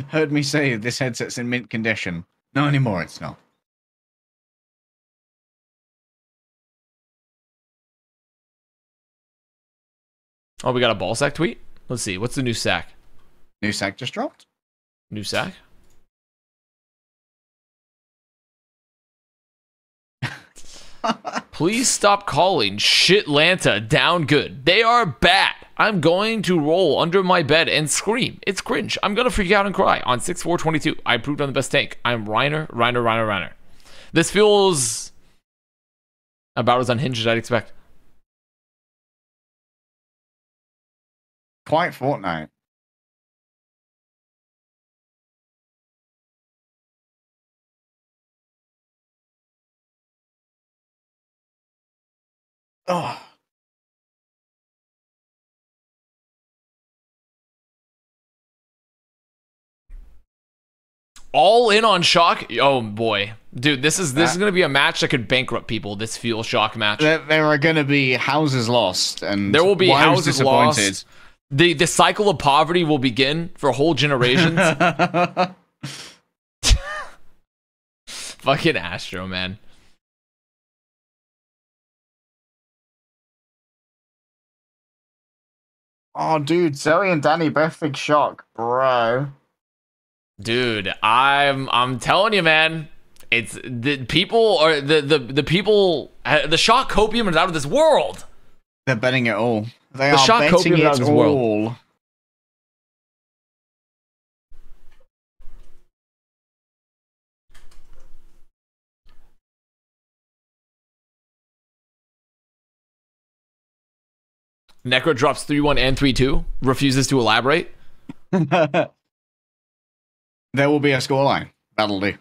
Speaker 2: Heard me say this headset's in mint condition. No anymore, it's not.
Speaker 1: Oh, we got a ball sack tweet. Let's see. What's the new sack?
Speaker 2: New sack just dropped.
Speaker 1: New sack? Please stop calling Shitlanta down good. They are bad. I'm going to roll under my bed and scream. It's cringe. I'm going to freak out and cry on 6 422. I improved on the best tank. I'm Reiner, Reiner, Reiner, Reiner. This feels about as unhinged as I'd expect.
Speaker 2: Quite Fortnite. Oh.
Speaker 1: All in on shock. Oh boy, dude, this is this is
Speaker 2: uh,
Speaker 1: going to be a match that could bankrupt people. This fuel shock match.
Speaker 2: There, there are going to be houses lost, and
Speaker 1: There will be houses
Speaker 2: disappointed.
Speaker 1: lost. The the cycle of poverty will begin for whole generations. Fucking Astro, man.
Speaker 2: Oh, dude, Zoe and Danny both big shock, bro.
Speaker 1: Dude, I'm I'm telling you, man. It's the people are the the the people. The shock copium is out of this world.
Speaker 2: They're betting it all. They
Speaker 1: The
Speaker 2: are
Speaker 1: shock
Speaker 2: betting
Speaker 1: copium out
Speaker 2: it
Speaker 1: of this world. Necro drops three one and three two. Refuses to elaborate.
Speaker 2: there will be a scoreline. That'll do.